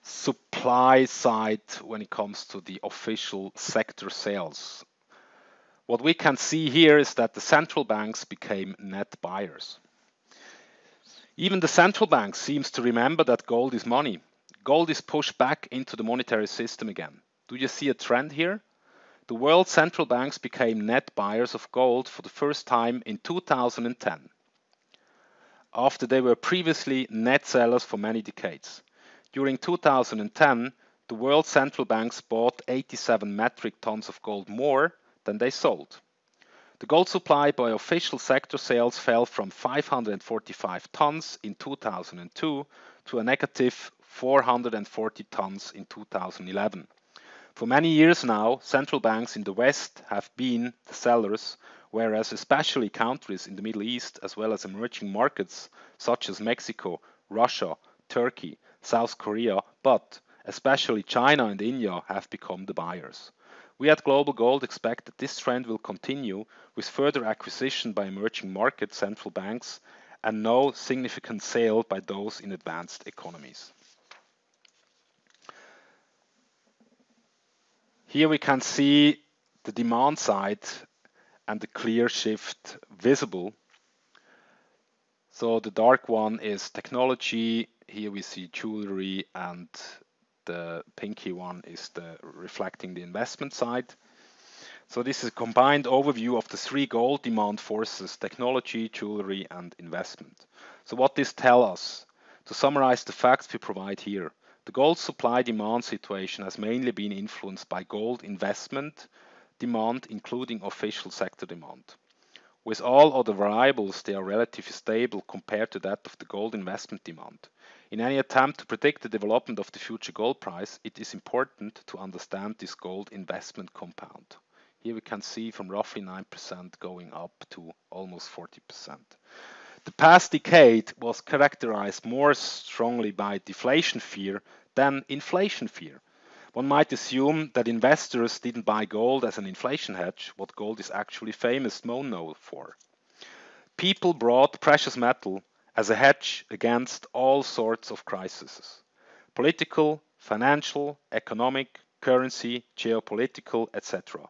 supply side when it comes to the official sector sales? What we can see here is that the central banks became net buyers. Even the central bank seems to remember that gold is money. Gold is pushed back into the monetary system again. Do you see a trend here? The world central banks became net buyers of gold for the first time in 2010, after they were previously net sellers for many decades. During 2010, the world central banks bought 87 metric tons of gold more than they sold. The gold supply by official sector sales fell from 545 tons in 2002 to a negative 440 tons in 2011. For many years now, central banks in the West have been the sellers, whereas especially countries in the Middle East as well as emerging markets such as Mexico, Russia, Turkey, South Korea, but especially China and India have become the buyers. We at Global Gold expect that this trend will continue with further acquisition by emerging market central banks and no significant sale by those in advanced economies. Here we can see the demand side and the clear shift visible. So the dark one is technology. Here we see jewelry and the pinky one is the reflecting the investment side. So this is a combined overview of the three gold demand forces, technology, jewelry, and investment. So what this tell us? To summarize the facts we provide here, the gold supply demand situation has mainly been influenced by gold investment demand, including official sector demand. With all other variables, they are relatively stable compared to that of the gold investment demand. In any attempt to predict the development of the future gold price, it is important to understand this gold investment compound. Here we can see from roughly 9% going up to almost 40%. The past decade was characterized more strongly by deflation fear than inflation fear. One might assume that investors didn't buy gold as an inflation hedge, what gold is actually famous known for. People brought precious metal as a hedge against all sorts of crises political, financial, economic, currency, geopolitical, etc.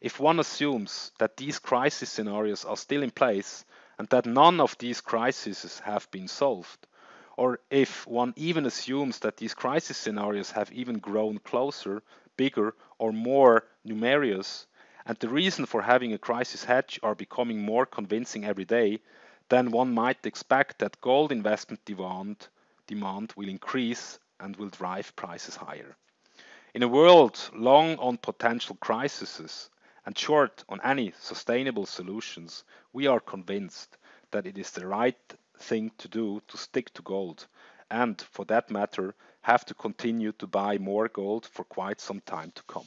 If one assumes that these crisis scenarios are still in place and that none of these crises have been solved, or if one even assumes that these crisis scenarios have even grown closer, bigger, or more numerous, and the reason for having a crisis hedge are becoming more convincing every day, then one might expect that gold investment demand, demand will increase and will drive prices higher. In a world long on potential crises and short on any sustainable solutions, we are convinced that it is the right thing to do to stick to gold and, for that matter, have to continue to buy more gold for quite some time to come.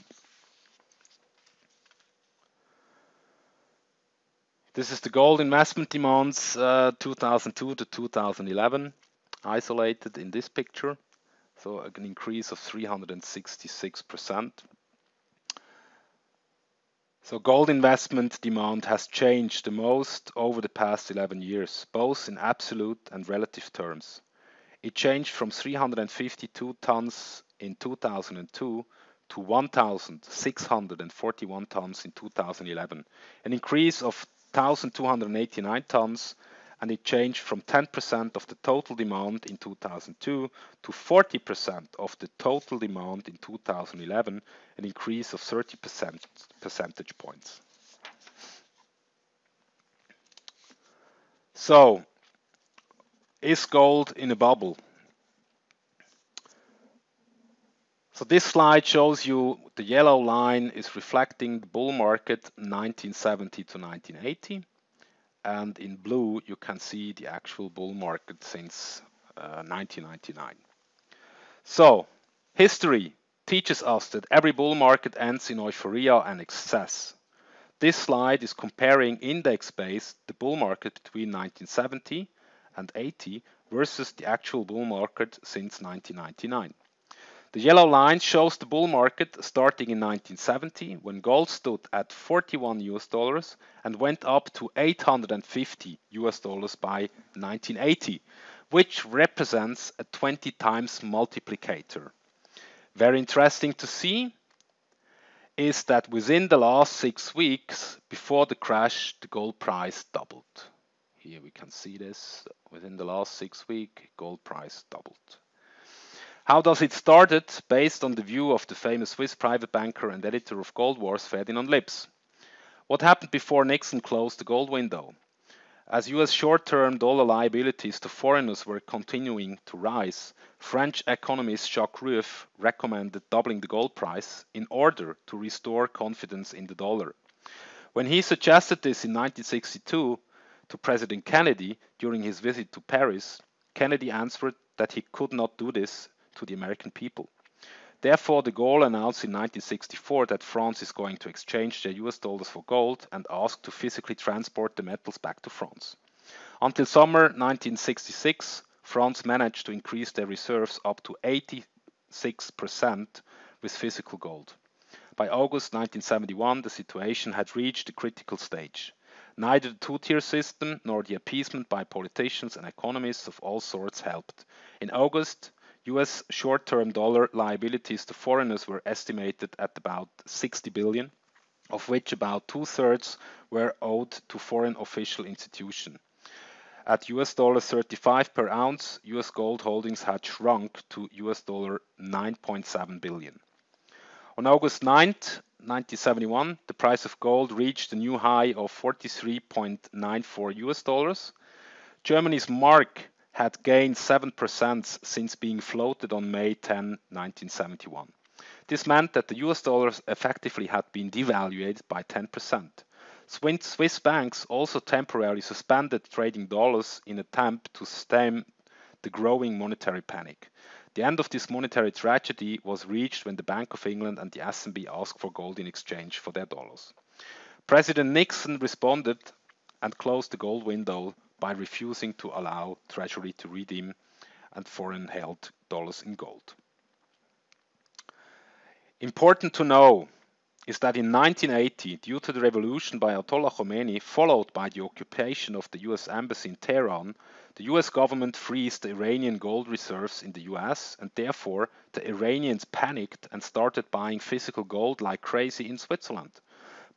This is the gold investment demands uh, 2002 to 2011, isolated in this picture. So an increase of 366%. So gold investment demand has changed the most over the past 11 years, both in absolute and relative terms. It changed from 352 tons in 2002 to 1,641 tons in 2011, an increase of 1,289 tons, and it changed from 10% of the total demand in 2002 to 40% of the total demand in 2011, an increase of 30 percentage points. So, is gold in a bubble? So this slide shows you the yellow line is reflecting the bull market 1970 to 1980 and in blue you can see the actual bull market since uh, 1999. So history teaches us that every bull market ends in euphoria and excess. This slide is comparing index-based the bull market between 1970 and 80 versus the actual bull market since 1999. The yellow line shows the bull market starting in 1970 when gold stood at 41 US dollars and went up to 850 US dollars by 1980, which represents a 20 times multiplicator. Very interesting to see is that within the last six weeks before the crash, the gold price doubled. Here we can see this. Within the last six weeks, gold price doubled. How does it started? Based on the view of the famous Swiss private banker and editor of Gold Wars, Ferdinand Lips. What happened before Nixon closed the gold window? As US short-term dollar liabilities to foreigners were continuing to rise, French economist Jacques Rueff recommended doubling the gold price in order to restore confidence in the dollar. When he suggested this in 1962 to President Kennedy during his visit to Paris, Kennedy answered that he could not do this to the American people. Therefore, de Gaulle announced in 1964 that France is going to exchange their US dollars for gold and asked to physically transport the metals back to France. Until summer 1966, France managed to increase their reserves up to 86% with physical gold. By August 1971, the situation had reached a critical stage. Neither the two-tier system nor the appeasement by politicians and economists of all sorts helped. In August, US short-term dollar liabilities to foreigners were estimated at about 60 billion, of which about two-thirds were owed to foreign official institutions. At US dollar 35 per ounce, US gold holdings had shrunk to US dollar 9.7 billion. On August 9, 1971, the price of gold reached a new high of 43.94 US dollars. Germany's mark had gained 7% since being floated on May 10, 1971. This meant that the US dollar effectively had been devalued by 10%. Swiss banks also temporarily suspended trading dollars in an attempt to stem the growing monetary panic. The end of this monetary tragedy was reached when the Bank of England and the SNB asked for gold in exchange for their dollars. President Nixon responded and closed the gold window by refusing to allow Treasury to redeem and foreign held dollars in gold. Important to know is that in 1980, due to the revolution by Ayatollah Khomeini, followed by the occupation of the US Embassy in Tehran, the US government freezed the Iranian gold reserves in the US, and therefore the Iranians panicked and started buying physical gold like crazy in Switzerland.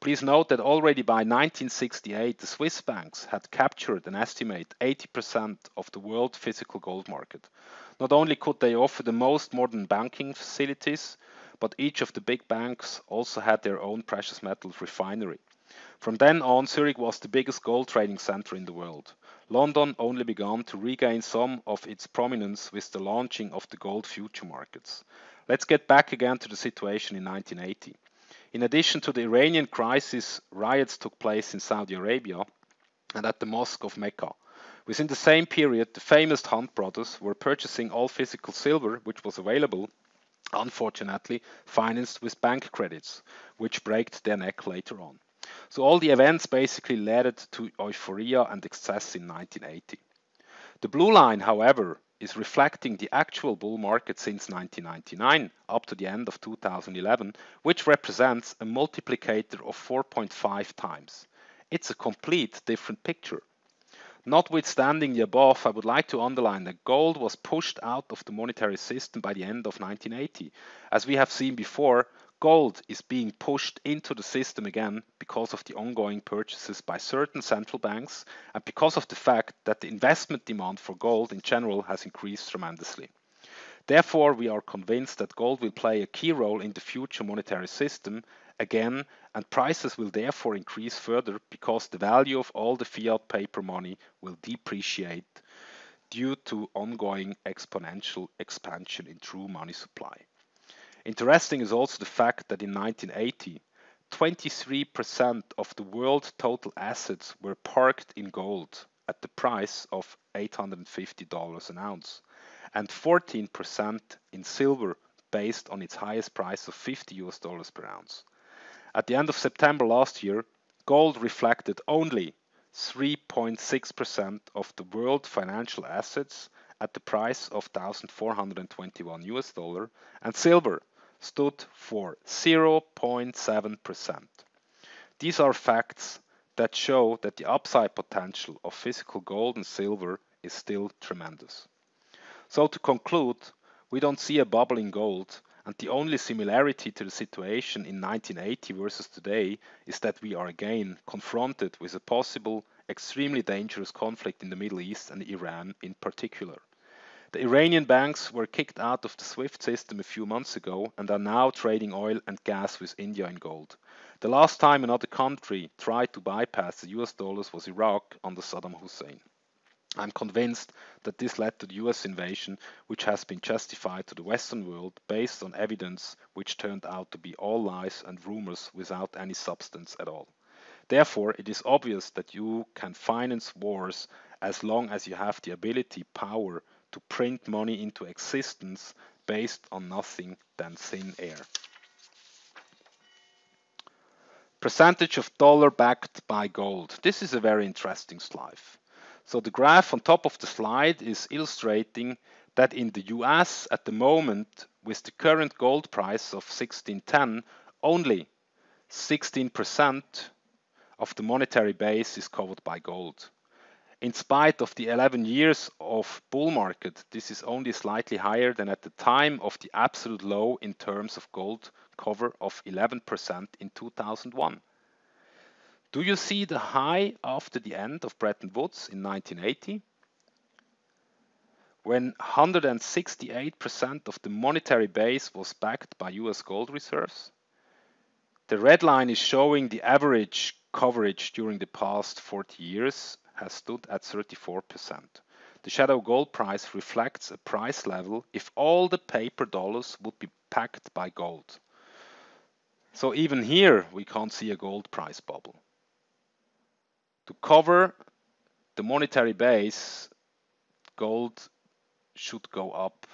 Please note that already by 1968, the Swiss banks had captured an estimate 80% of the world physical gold market. Not only could they offer the most modern banking facilities, but each of the big banks also had their own precious metals refinery. From then on, Zurich was the biggest gold trading center in the world. London only began to regain some of its prominence with the launching of the gold future markets. Let's get back again to the situation in 1980. In addition to the Iranian crisis, riots took place in Saudi Arabia and at the Mosque of Mecca. Within the same period, the famous Hunt brothers were purchasing all physical silver which was available unfortunately financed with bank credits, which braked their neck later on. So all the events basically led to euphoria and excess in 1980. The blue line, however, is reflecting the actual bull market since 1999 up to the end of 2011, which represents a multiplicator of 4.5 times. It's a complete different picture. Notwithstanding the above, I would like to underline that gold was pushed out of the monetary system by the end of 1980. As we have seen before, gold is being pushed into the system again because of the ongoing purchases by certain central banks and because of the fact that the investment demand for gold in general has increased tremendously. Therefore, we are convinced that gold will play a key role in the future monetary system again, and prices will therefore increase further because the value of all the fiat paper money will depreciate due to ongoing exponential expansion in true money supply. Interesting is also the fact that in 1980, 23% of the world's total assets were parked in gold at the price of $850 an ounce and 14% in silver based on its highest price of 50 US dollars per ounce. At the end of September last year, gold reflected only 3.6% of the world financial assets at the price of 1421 US dollar and silver stood for 0.7%. These are facts that show that the upside potential of physical gold and silver is still tremendous. So to conclude, we don't see a bubble in gold, and the only similarity to the situation in 1980 versus today is that we are again confronted with a possible extremely dangerous conflict in the Middle East and Iran in particular. The Iranian banks were kicked out of the SWIFT system a few months ago and are now trading oil and gas with India in gold. The last time another country tried to bypass the US dollars was Iraq under Saddam Hussein. I'm convinced that this led to the US invasion, which has been justified to the Western world based on evidence which turned out to be all lies and rumors without any substance at all. Therefore, it is obvious that you can finance wars as long as you have the ability, power to print money into existence based on nothing than thin air. Percentage of dollar backed by gold. This is a very interesting slide. So the graph on top of the slide is illustrating that in the US at the moment, with the current gold price of 1610, only 16% of the monetary base is covered by gold. In spite of the 11 years of bull market, this is only slightly higher than at the time of the absolute low in terms of gold cover of 11% in 2001. Do you see the high after the end of Bretton Woods in 1980? When 168% of the monetary base was backed by US gold reserves? The red line is showing the average coverage during the past 40 years has stood at 34%. The shadow gold price reflects a price level if all the paper dollars would be packed by gold. So even here we can't see a gold price bubble. To cover the monetary base, gold should go up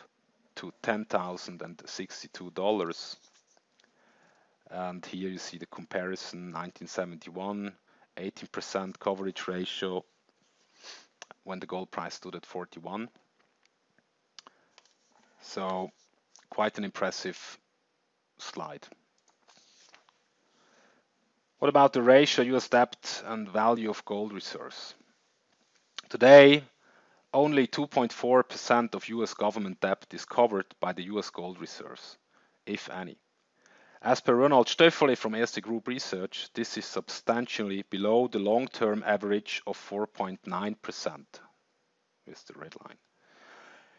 to $10,062. And here you see the comparison 1971, 18% coverage ratio when the gold price stood at 41. So quite an impressive slide. What about the ratio US debt and value of gold reserves? Today, only 2.4% of US government debt is covered by the US gold reserves, if any. As per Ronald Stöferle from Erste Group Research, this is substantially below the long-term average of 4.9%, with the red line.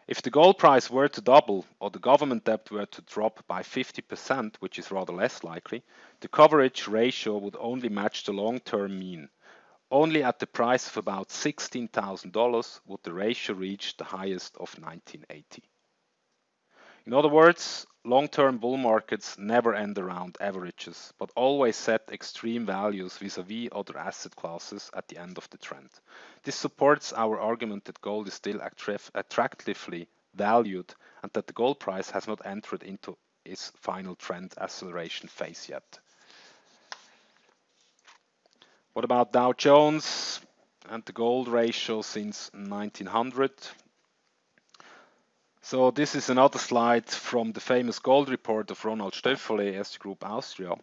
If the gold price were to double or the government debt were to drop by 50%, which is rather less likely, the coverage ratio would only match the long-term mean. Only at the price of about $16,000 would the ratio reach the highest of 1980. In other words, long-term bull markets never end around averages, but always set extreme values vis-à-vis -vis other asset classes at the end of the trend. This supports our argument that gold is still attractively valued and that the gold price has not entered into its final trend acceleration phase yet. What about Dow Jones and the gold ratio since 1900? So this is another slide from the famous gold report of Ronald Stöferle, Erste Group Austria.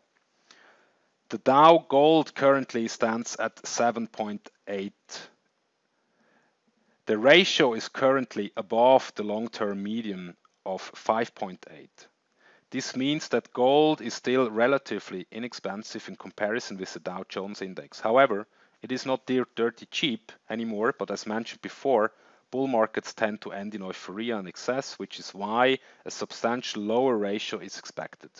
The Dow Gold currently stands at 7.8. The ratio is currently above the long-term median of 5.8. This means that gold is still relatively inexpensive in comparison with the Dow Jones index. However, it is not dirty cheap anymore, but as mentioned before, bull markets tend to end in euphoria and excess, which is why a substantial lower ratio is expected.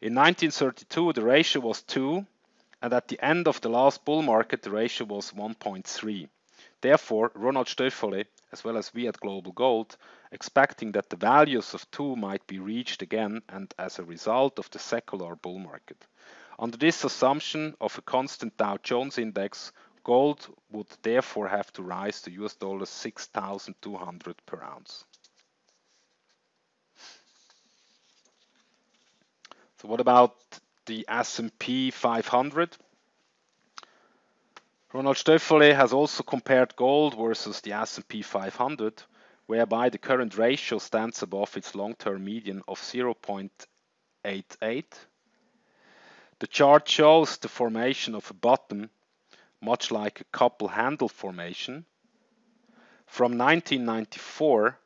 In 1932, the ratio was 2, and at the end of the last bull market, the ratio was 1.3. Therefore, Ronald Stöferle, as well as we at Global Gold, expecting that the values of 2 might be reached again and as a result of the secular bull market. Under this assumption of a constant Dow Jones index, Gold would therefore have to rise to US dollars 6,200 per ounce. So what about the S&P 500? Ronald Stöferle has also compared gold versus the S&P 500, whereby the current ratio stands above its long-term median of 0.88. The chart shows the formation of a bottom much like a cup and handle formation, from 1994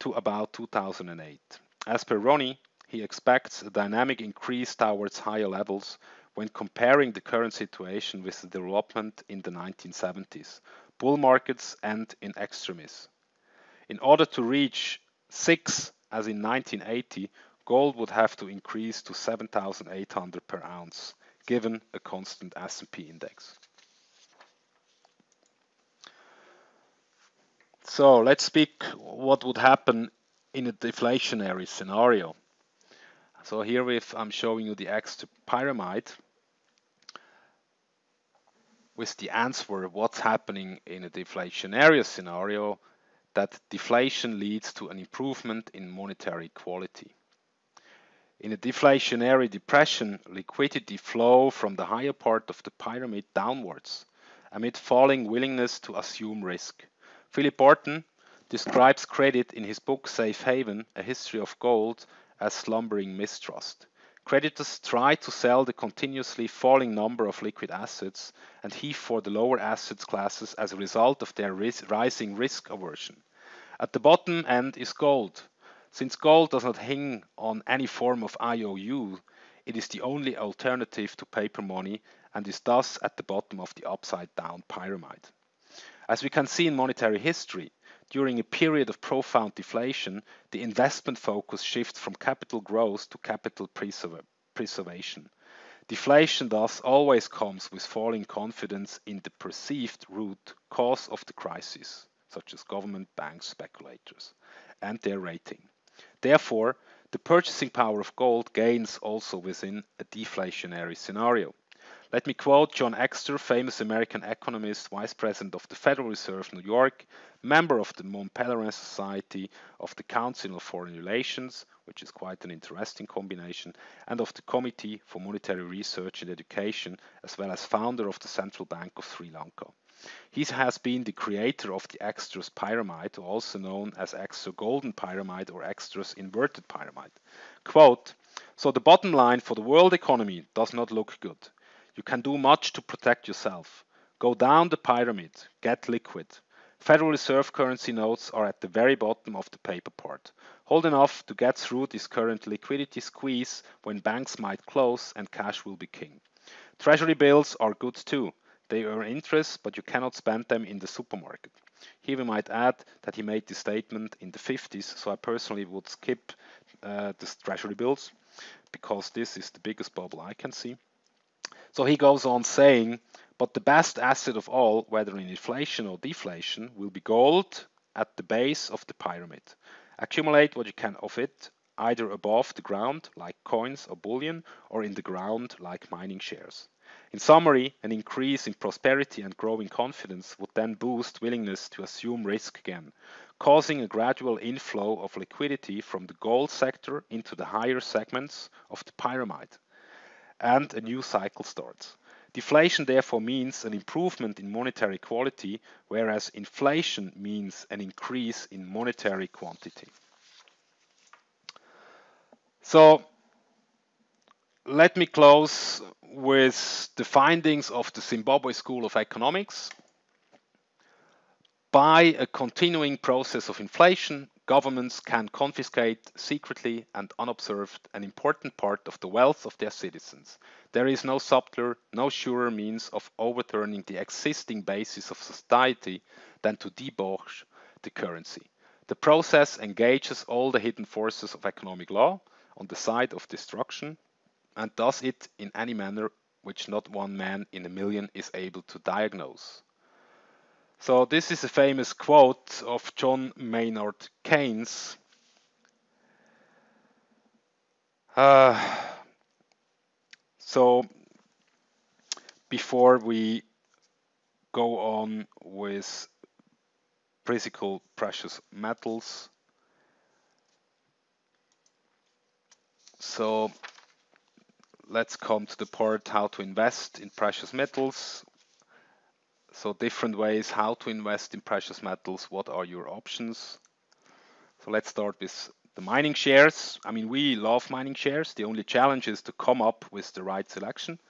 to about 2008. As per Ronnie, he expects a dynamic increase towards higher levels when comparing the current situation with the development in the 1970s, bull markets and in extremis. In order to reach 6 as in 1980, gold would have to increase to 7,800 per ounce, given a constant S&P index. So let's speak what would happen in a deflationary scenario. So here with, I'm showing you the Exter pyramid with the answer what's happening in a deflationary scenario that deflation leads to an improvement in monetary quality. In a deflationary depression, liquidity flow from the higher part of the pyramid downwards amid falling willingness to assume risk. Philip Barton describes credit in his book Safe Haven, A History of Gold, as slumbering mistrust. Creditors try to sell the continuously falling number of liquid assets and heave for the lower assets classes as a result of their ris rising risk aversion. At the bottom end is gold. Since gold does not hang on any form of IOU, it is the only alternative to paper money and is thus at the bottom of the upside down pyramid. As we can see in monetary history, during a period of profound deflation, the investment focus shifts from capital growth to capital preservation. Deflation thus always comes with falling confidence in the perceived root cause of the crisis, such as government, banks, speculators, and their rating. Therefore, the purchasing power of gold gains also within a deflationary scenario. Let me quote John Exter, famous American economist, vice president of the Federal Reserve New York, member of the Mont Pelerin Society, of the Council of Foreign Relations, which is quite an interesting combination, and of the Committee for Monetary Research and Education, as well as founder of the Central Bank of Sri Lanka. He has been the creator of the Exter's pyramid, also known as Exter Golden Pyramid or Exter's Inverted Pyramid. Quote, so the bottom line for the world economy does not look good. You can do much to protect yourself. Go down the pyramid, get liquid. Federal Reserve currency notes are at the very bottom of the paper part. Hold enough to get through this current liquidity squeeze when banks might close and cash will be king. Treasury bills are good too. They earn interest, but you cannot spend them in the supermarket. Here we might add that he made this statement in the 50s, so I personally would skip uh, the treasury bills because this is the biggest bubble I can see. So he goes on saying, but the best asset of all, whether in inflation or deflation, will be gold at the base of the pyramid. Accumulate what you can of it, either above the ground, like coins or bullion, or in the ground, like mining shares. In summary, an increase in prosperity and growing confidence would then boost willingness to assume risk again, causing a gradual inflow of liquidity from the gold sector into the higher segments of the pyramid. And a new cycle starts. Deflation therefore means an improvement in monetary quality, whereas inflation means an increase in monetary quantity. So let me close with the findings of the Zimbabwe School of Economics. By a continuing process of inflation, governments can confiscate secretly and unobserved an important part of the wealth of their citizens. There is no subtler, no surer means of overturning the existing basis of society than to debauch the currency. The process engages all the hidden forces of economic law on the side of destruction and does it in any manner which not one man in a million is able to diagnose. So this is a famous quote of John Maynard Keynes. Uh, so before we go on with physical precious metals, so let's come to the part how to invest in precious metals. So different ways how to invest in precious metals. What are your options? So let's start with the mining shares. I mean, we love mining shares. The only challenge is to come up with the right selection.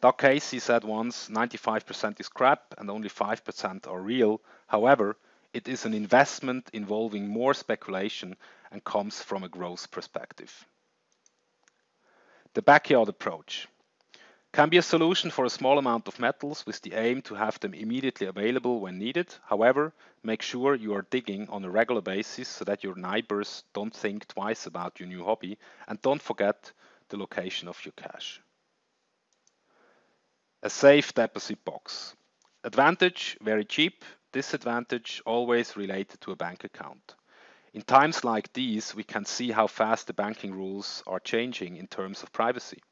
Doug Casey said once 95% is crap and only 5% are real. However, it is an investment involving more speculation and comes from a growth perspective. The backyard approach can be a solution for a small amount of metals with the aim to have them immediately available when needed. However, make sure you are digging on a regular basis so that your neighbors don't think twice about your new hobby and don't forget the location of your cash. A safe deposit box. Advantage, very cheap. Disadvantage, always related to a bank account. In times like these, we can see how fast the banking rules are changing in terms of privacy.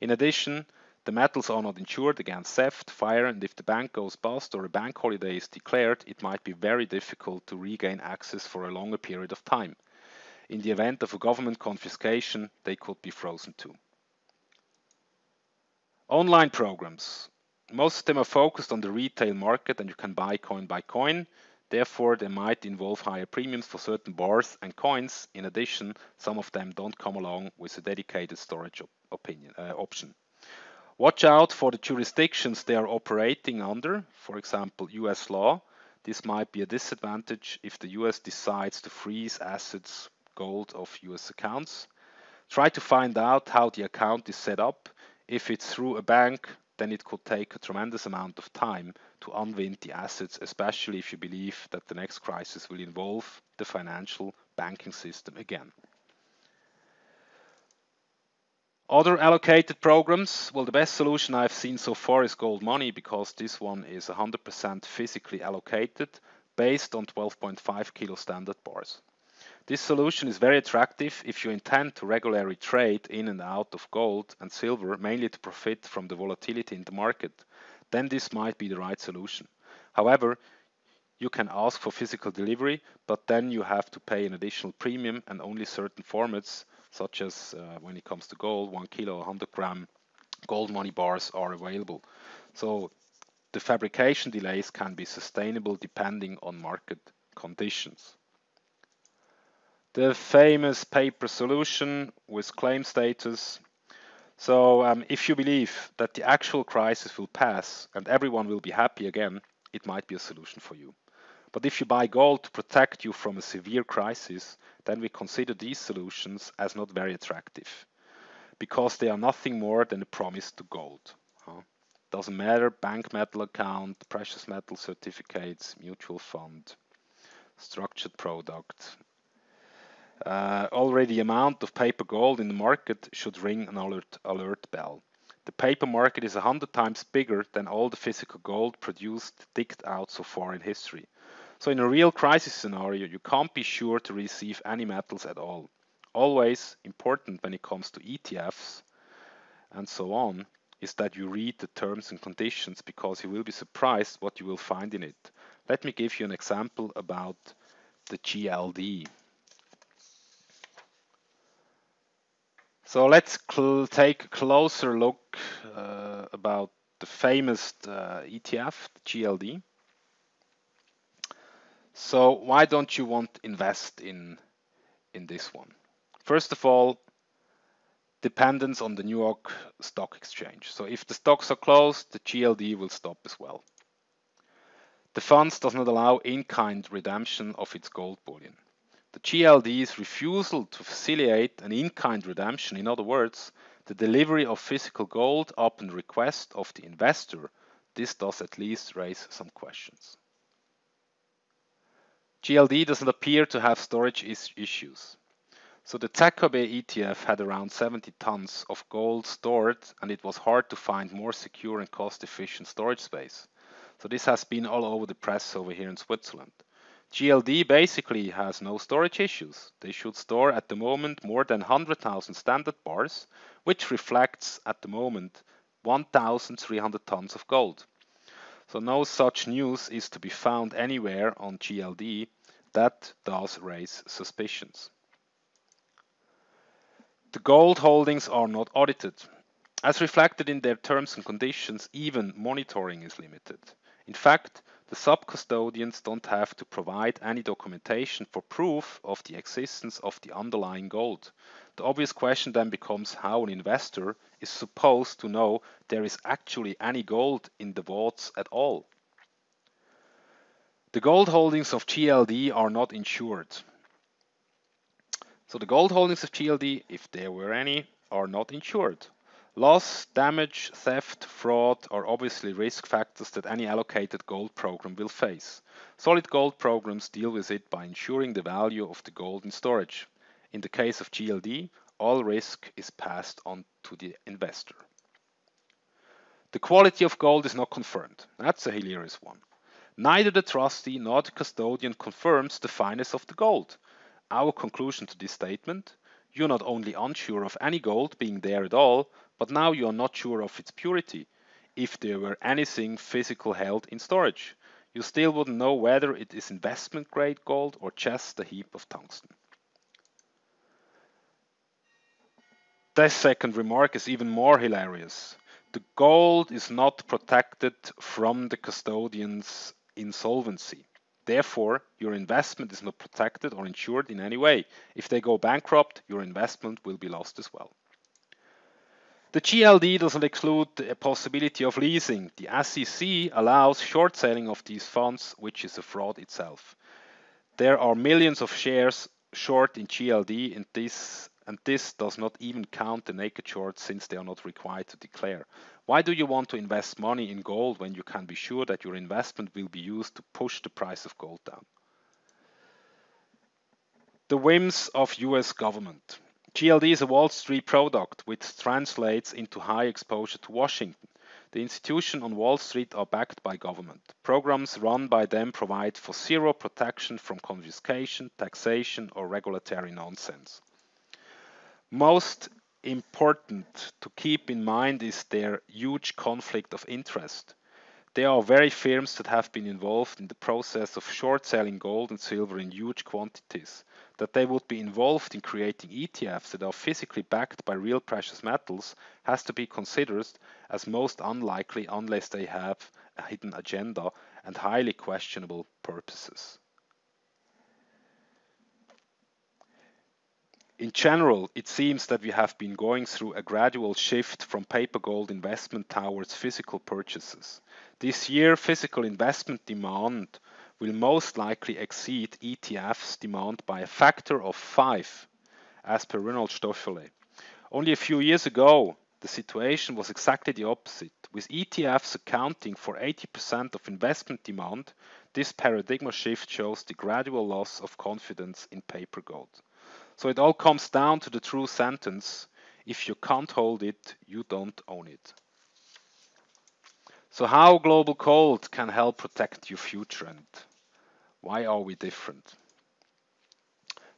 In addition, the metals are not insured against theft, fire, and if the bank goes bust or a bank holiday is declared, it might be very difficult to regain access for a longer period of time. In the event of a government confiscation, they could be frozen too. Online programs. Most of them are focused on the retail market and you can buy coin by coin. Therefore, they might involve higher premiums for certain bars and coins. In addition, some of them don't come along with a dedicated storage op opinion, uh, option. Watch out for the jurisdictions they are operating under, for example, US law. This might be a disadvantage if the US decides to freeze assets, gold of US accounts. Try to find out how the account is set up. If it's through a bank, then it could take a tremendous amount of time to unwind the assets, especially if you believe that the next crisis will involve the financial banking system again. Other allocated programs, well, the best solution I've seen so far is Gold Money because this one is 100% physically allocated based on 12.5 kilo standard bars. This solution is very attractive if you intend to regularly trade in and out of gold and silver, mainly to profit from the volatility in the market. Then this might be the right solution. However, you can ask for physical delivery, but then you have to pay an additional premium and only certain formats such as uh, when it comes to gold, 1 kilo, 100 gram gold money bars are available. So the fabrication delays can be sustainable depending on market conditions. The famous paper solution with claim status. So um, if you believe that the actual crisis will pass and everyone will be happy again, it might be a solution for you. But if you buy gold to protect you from a severe crisis, then we consider these solutions as not very attractive because they are nothing more than a promise to gold. Doesn't matter, bank metal account, precious metal certificates, mutual fund, structured product. Uh, already amount of paper gold in the market should ring an alert, alert bell. The paper market is 100 times bigger than all the physical gold produced, digged out so far in history. So in a real crisis scenario, you can't be sure to receive any metals at all. Always important when it comes to ETFs and so on is that you read the terms and conditions because you will be surprised what you will find in it. Let me give you an example about the GLD. So let's take a closer look uh, about the famous uh, ETF, the GLD. So why don't you want invest in, in this one? First of all, dependence on the New York Stock Exchange. So if the stocks are closed, the GLD will stop as well. The funds does not allow in-kind redemption of its gold bullion. The GLD's refusal to facilitate an in-kind redemption, in other words, the delivery of physical gold upon request of the investor, this does at least raise some questions. GLD doesn't appear to have storage is issues. So the ZKB ETF had around 70 tons of gold stored and it was hard to find more secure and cost efficient storage space. So this has been all over the press over here in Switzerland. GLD basically has no storage issues. They should store at the moment more than 100,000 standard bars, which reflects at the moment 1,300 tons of gold. So no such news is to be found anywhere on GLD. That does raise suspicions. The gold holdings are not audited. As reflected in their terms and conditions, even monitoring is limited. In fact, the sub-custodians don't have to provide any documentation for proof of the existence of the underlying gold. The obvious question then becomes how an investor is supposed to know there is actually any gold in the vaults at all. The gold holdings of GLD are not insured. So the gold holdings of GLD, if there were any, are not insured. Loss, damage, theft, fraud are obviously risk factors that any allocated gold program will face. Solid gold programs deal with it by ensuring the value of the gold in storage. In the case of GLD, all risk is passed on to the investor. The quality of gold is not confirmed. That's a hilarious one. Neither the trustee nor the custodian confirms the fineness of the gold. Our conclusion to this statement, you're not only unsure of any gold being there at all, but now you are not sure of its purity. If there were anything physical held in storage, you still wouldn't know whether it is investment grade gold or just a heap of tungsten. This second remark is even more hilarious. The gold is not protected from the custodian's insolvency. Therefore, your investment is not protected or insured in any way. If they go bankrupt, your investment will be lost as well. The GLD doesn't exclude the possibility of leasing. The SEC allows short selling of these funds, which is a fraud itself. There are millions of shares short in GLD and this and this does not even count the naked shorts since they are not required to declare. Why do you want to invest money in gold when you can be sure that your investment will be used to push the price of gold down? The whims of US government. GLD is a Wall Street product which translates into high exposure to Washington. The institutions on Wall Street are backed by government. Programs run by them provide for zero protection from confiscation, taxation, or regulatory nonsense. Most important to keep in mind is their huge conflict of interest. There are very firms that have been involved in the process of short selling gold and silver in huge quantities. That they would be involved in creating ETFs that are physically backed by real precious metals has to be considered as most unlikely unless they have a hidden agenda, and highly questionable purposes. In general, it seems that we have been going through a gradual shift from paper gold investment towards physical purchases. This year, physical investment demand will most likely exceed ETF's demand by a factor of 5, as per Ronald Stöferle. Only a few years ago, the situation was exactly the opposite. With ETFs accounting for 80% of investment demand, this paradigm shift shows the gradual loss of confidence in paper gold. So it all comes down to the true sentence if you can't hold it, you don't own it. So, how global gold can help protect your future and why are we different?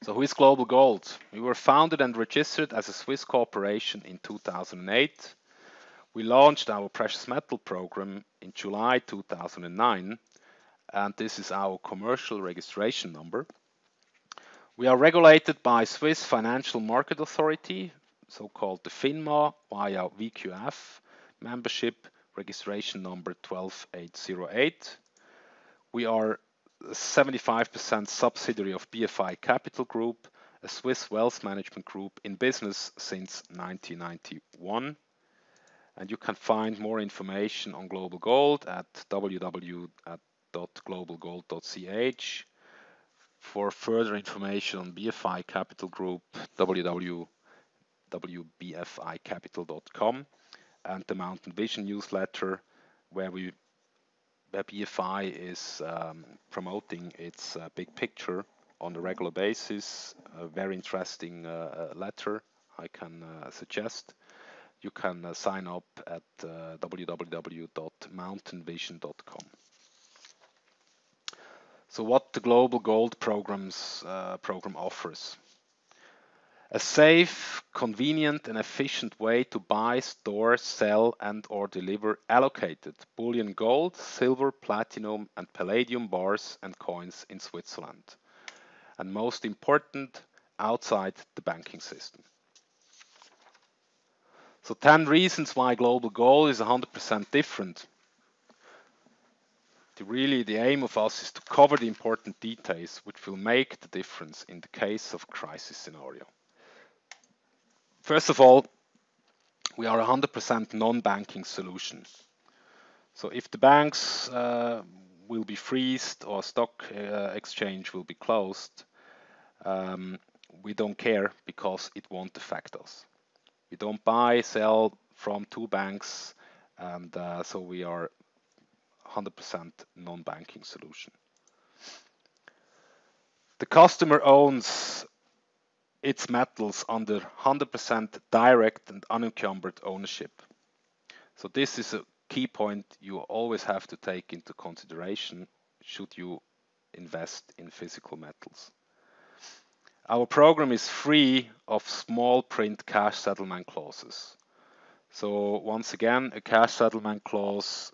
So, who is Global Gold? We were founded and registered as a Swiss corporation in 2008. We launched our precious metal program in July 2009, and this is our commercial registration number. We are regulated by Swiss Financial Market Authority, so-called the FINMA, via VQF membership registration number 12808. We are a 75% subsidiary of BFI Capital Group, a Swiss wealth management group in business since 1991. And you can find more information on Global Gold at www.globalgold.ch for further information on BFI Capital Group, www.bficapital.com, and the Mountain Vision newsletter, where we where BFI is um, promoting its uh, big picture on a regular basis. A very interesting uh, uh letter I can uh, suggest. You can uh, sign up at uh, www.mountainvision.com. So what the Global Gold programs uh, program offers. A safe, convenient and efficient way to buy, store, sell and or deliver allocated bullion gold, silver, platinum and palladium bars and coins in Switzerland. And most important, outside the banking system. So 10 reasons why global gold is 100% different the really the aim of us is to cover the important details which will make the difference in the case of crisis scenario. First of all, we are a 100% non-banking solution. So if the banks uh, will be freezed or stock uh, exchange will be closed, um, we don't care because it won't affect us. We don't buy, sell from two banks, and uh, so we are 100% non-banking solution. The customer owns its metals under 100% direct and unencumbered ownership. So this is a key point you always have to take into consideration should you invest in physical metals. Our program is free of small print cash settlement clauses. So once again, a cash settlement clause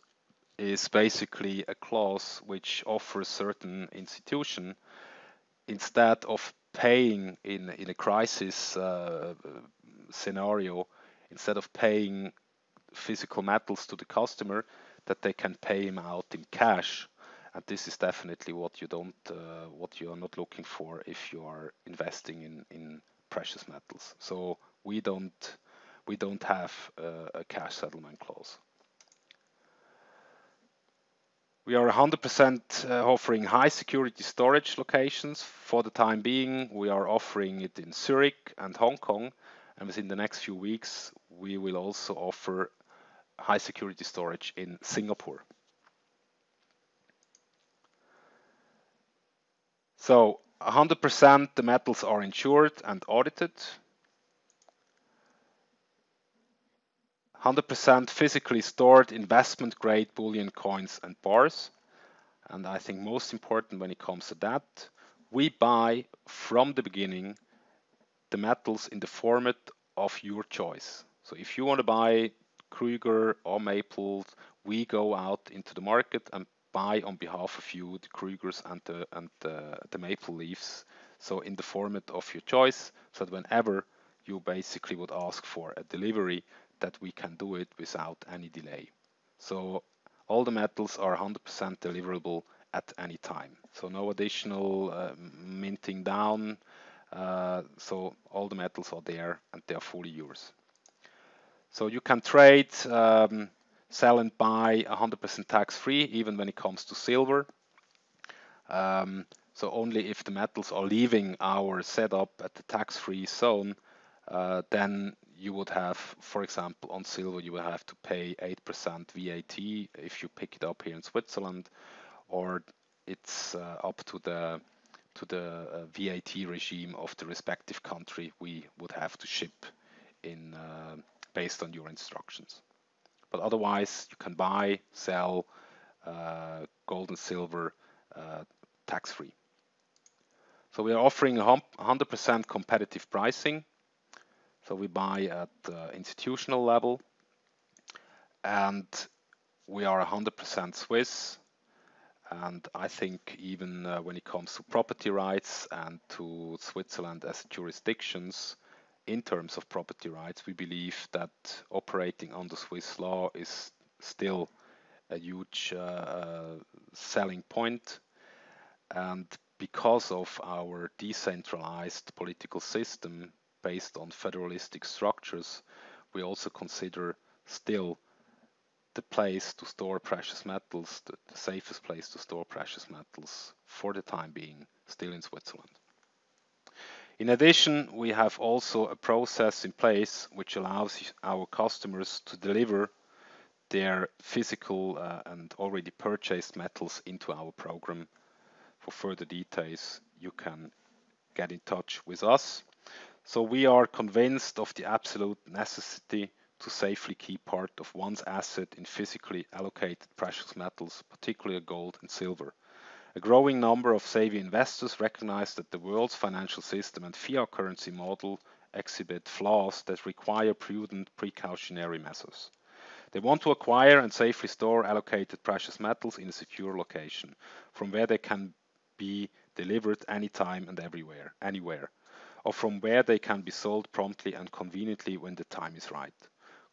is basically a clause which offers certain institution instead of paying in in a crisis uh, scenario instead of paying physical metals to the customer that they can pay him out in cash. And this is definitely what you don't uh, what you are not looking for if you are investing in in precious metals. So we don't we don't have uh, a cash settlement clause we are 100% uh, offering high security storage locations. For the time being, we are offering it in Zurich and Hong Kong. And within the next few weeks, we will also offer high security storage in Singapore. So 100% the metals are insured and audited. 100% physically stored investment grade bullion coins and bars. And I think most important when it comes to that, we buy from the beginning the metals in the format of your choice. So if you want to buy Kruger or Maple, we go out into the market and buy on behalf of you the Krugers and the and the, the maple leaves. So in the format of your choice, so that whenever you basically would ask for a delivery, that we can do it without any delay. So all the metals are 100% deliverable at any time. So no additional uh, minting down. Uh, so all the metals are there and they are fully yours. So you can trade, um, sell and buy 100% tax free even when it comes to silver. Um, so only if the metals are leaving our setup at the tax-free zone, uh, then you would have, for example, on silver, you would have to pay 8% VAT if you pick it up here in Switzerland, or it's uh, up to the to the uh, VAT regime of the respective country we would have to ship in uh, based on your instructions. But otherwise, you can buy, sell uh, gold and silver uh, tax-free. So we are offering 100% competitive pricing. So we buy at the institutional level and we are 100% Swiss. And I think even uh, when it comes to property rights and to Switzerland as jurisdictions, in terms of property rights, we believe that operating under Swiss law is still a huge uh, uh selling point. And because of our decentralized political system based on federalistic structures, we also consider still the place to store precious metals, the, the, safest place to store precious metals for the time being, still in Switzerland. In addition, we have also a process in place which allows our customers to deliver their physical uh, and already purchased metals into our program for further details, you can get in touch with us. So we are convinced of the absolute necessity to safely keep part of one's asset in physically allocated precious metals, particularly gold and silver. A growing number of savvy investors recognize that the world's financial system and fiat currency model exhibit flaws that require prudent precautionary measures. They want to acquire and safely store allocated precious metals in a secure location, from where they can be delivered anytime and everywhere, anywhere, or from where they can be sold promptly and conveniently when the time is right.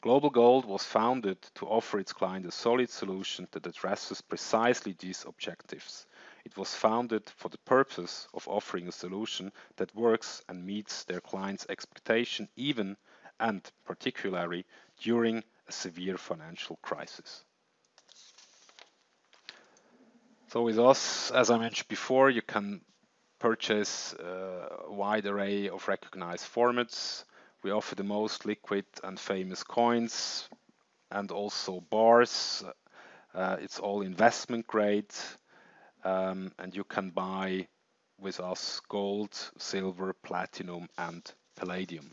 Global Gold was founded to offer its client a solid solution that addresses precisely these objectives. It was founded for the purpose of offering a solution that works and meets their clients' expectation even and particularly during a severe financial crisis. So with us, as I mentioned before, you can purchase uh, a wide array of recognized formats. We offer the most liquid and famous coins and also bars. Uh, it's all investment grade um, and you can buy with us gold, silver, platinum and palladium.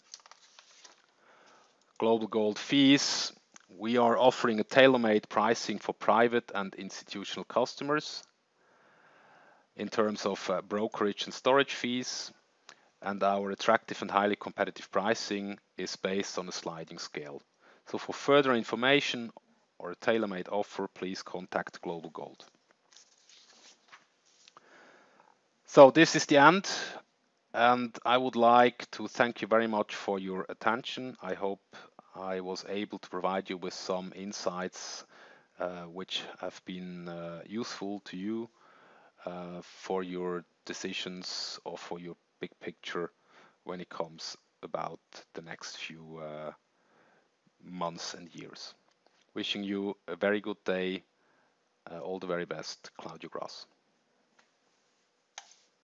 Global Gold fees we are offering a tailor-made pricing for private and institutional customers in terms of uh, brokerage and storage fees. And our attractive and highly competitive pricing is based on a sliding scale. So for further information or a tailor-made offer, please contact Global Gold. So this is the end and I would like to thank you very much for your attention. I hope I was able to provide you with some insights uh, which have been uh, useful to you uh, for your decisions or for your big picture when it comes about the next few uh, months and years. Wishing you a very good day. Uh, all the very best, Claudio Grass.